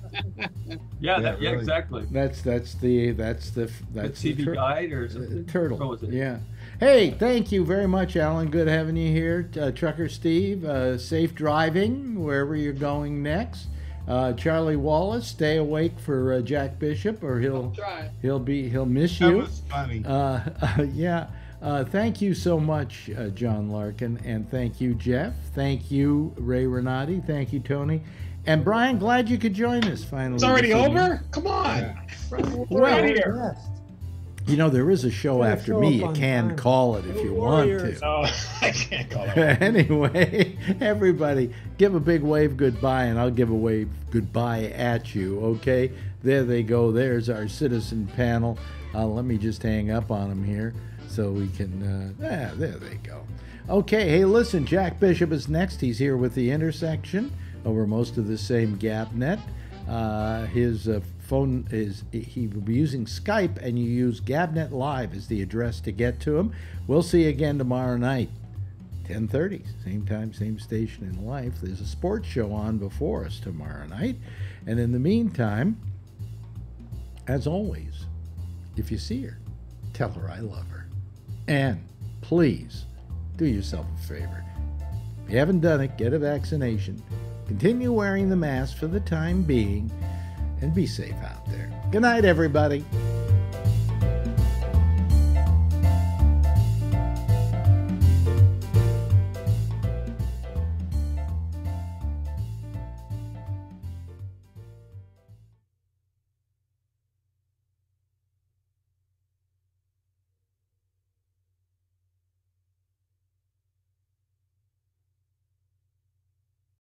Yeah, (laughs)
Yeah,
that, yeah,
really.
exactly.
That's that's the that's the
The
that's the
TV
tur-
guide or
uh, turtle.
What?
Yeah. Hey, thank you very much, Alan. Good having you here, uh, Trucker Steve. Uh, safe driving wherever you're going next. Uh, Charlie Wallace, stay awake for uh, Jack Bishop, or he'll he'll be he'll miss
That
you.
was funny.
Uh, (laughs) yeah. Uh, thank you so much, uh, John Larkin, and thank you, Jeff. Thank you, Ray Renati. Thank you, Tony. And Brian, glad you could join us finally.
It's already over? Come on. We're
Well,
out of here.
Yes.
You know, there is a show
Gotta
after
show
me. You can
time.
call it if
Go
you
Warriors.
want to.
Oh, (laughs) I can't call it. (laughs)
anyway, everybody, give a big wave goodbye, and I'll give a wave goodbye at you, okay? There they go. There's our citizen panel. Uh, let me just hang up on them here so we can. Uh, yeah, there they go. Okay, hey, listen, Jack Bishop is next. He's here with the intersection over most of the same GABNet. Uh, his uh, phone is he will be using Skype, and you use Gabnet Live as the address to get to him. We'll see you again tomorrow night. 10:30, same time, same station in life. There's a sports show on before us tomorrow night. And in the meantime, as always, if you see her, tell her I love her. And please do yourself a favor. If you haven't done it, get a vaccination. Continue wearing the mask for the time being and be safe out there. Good night, everybody.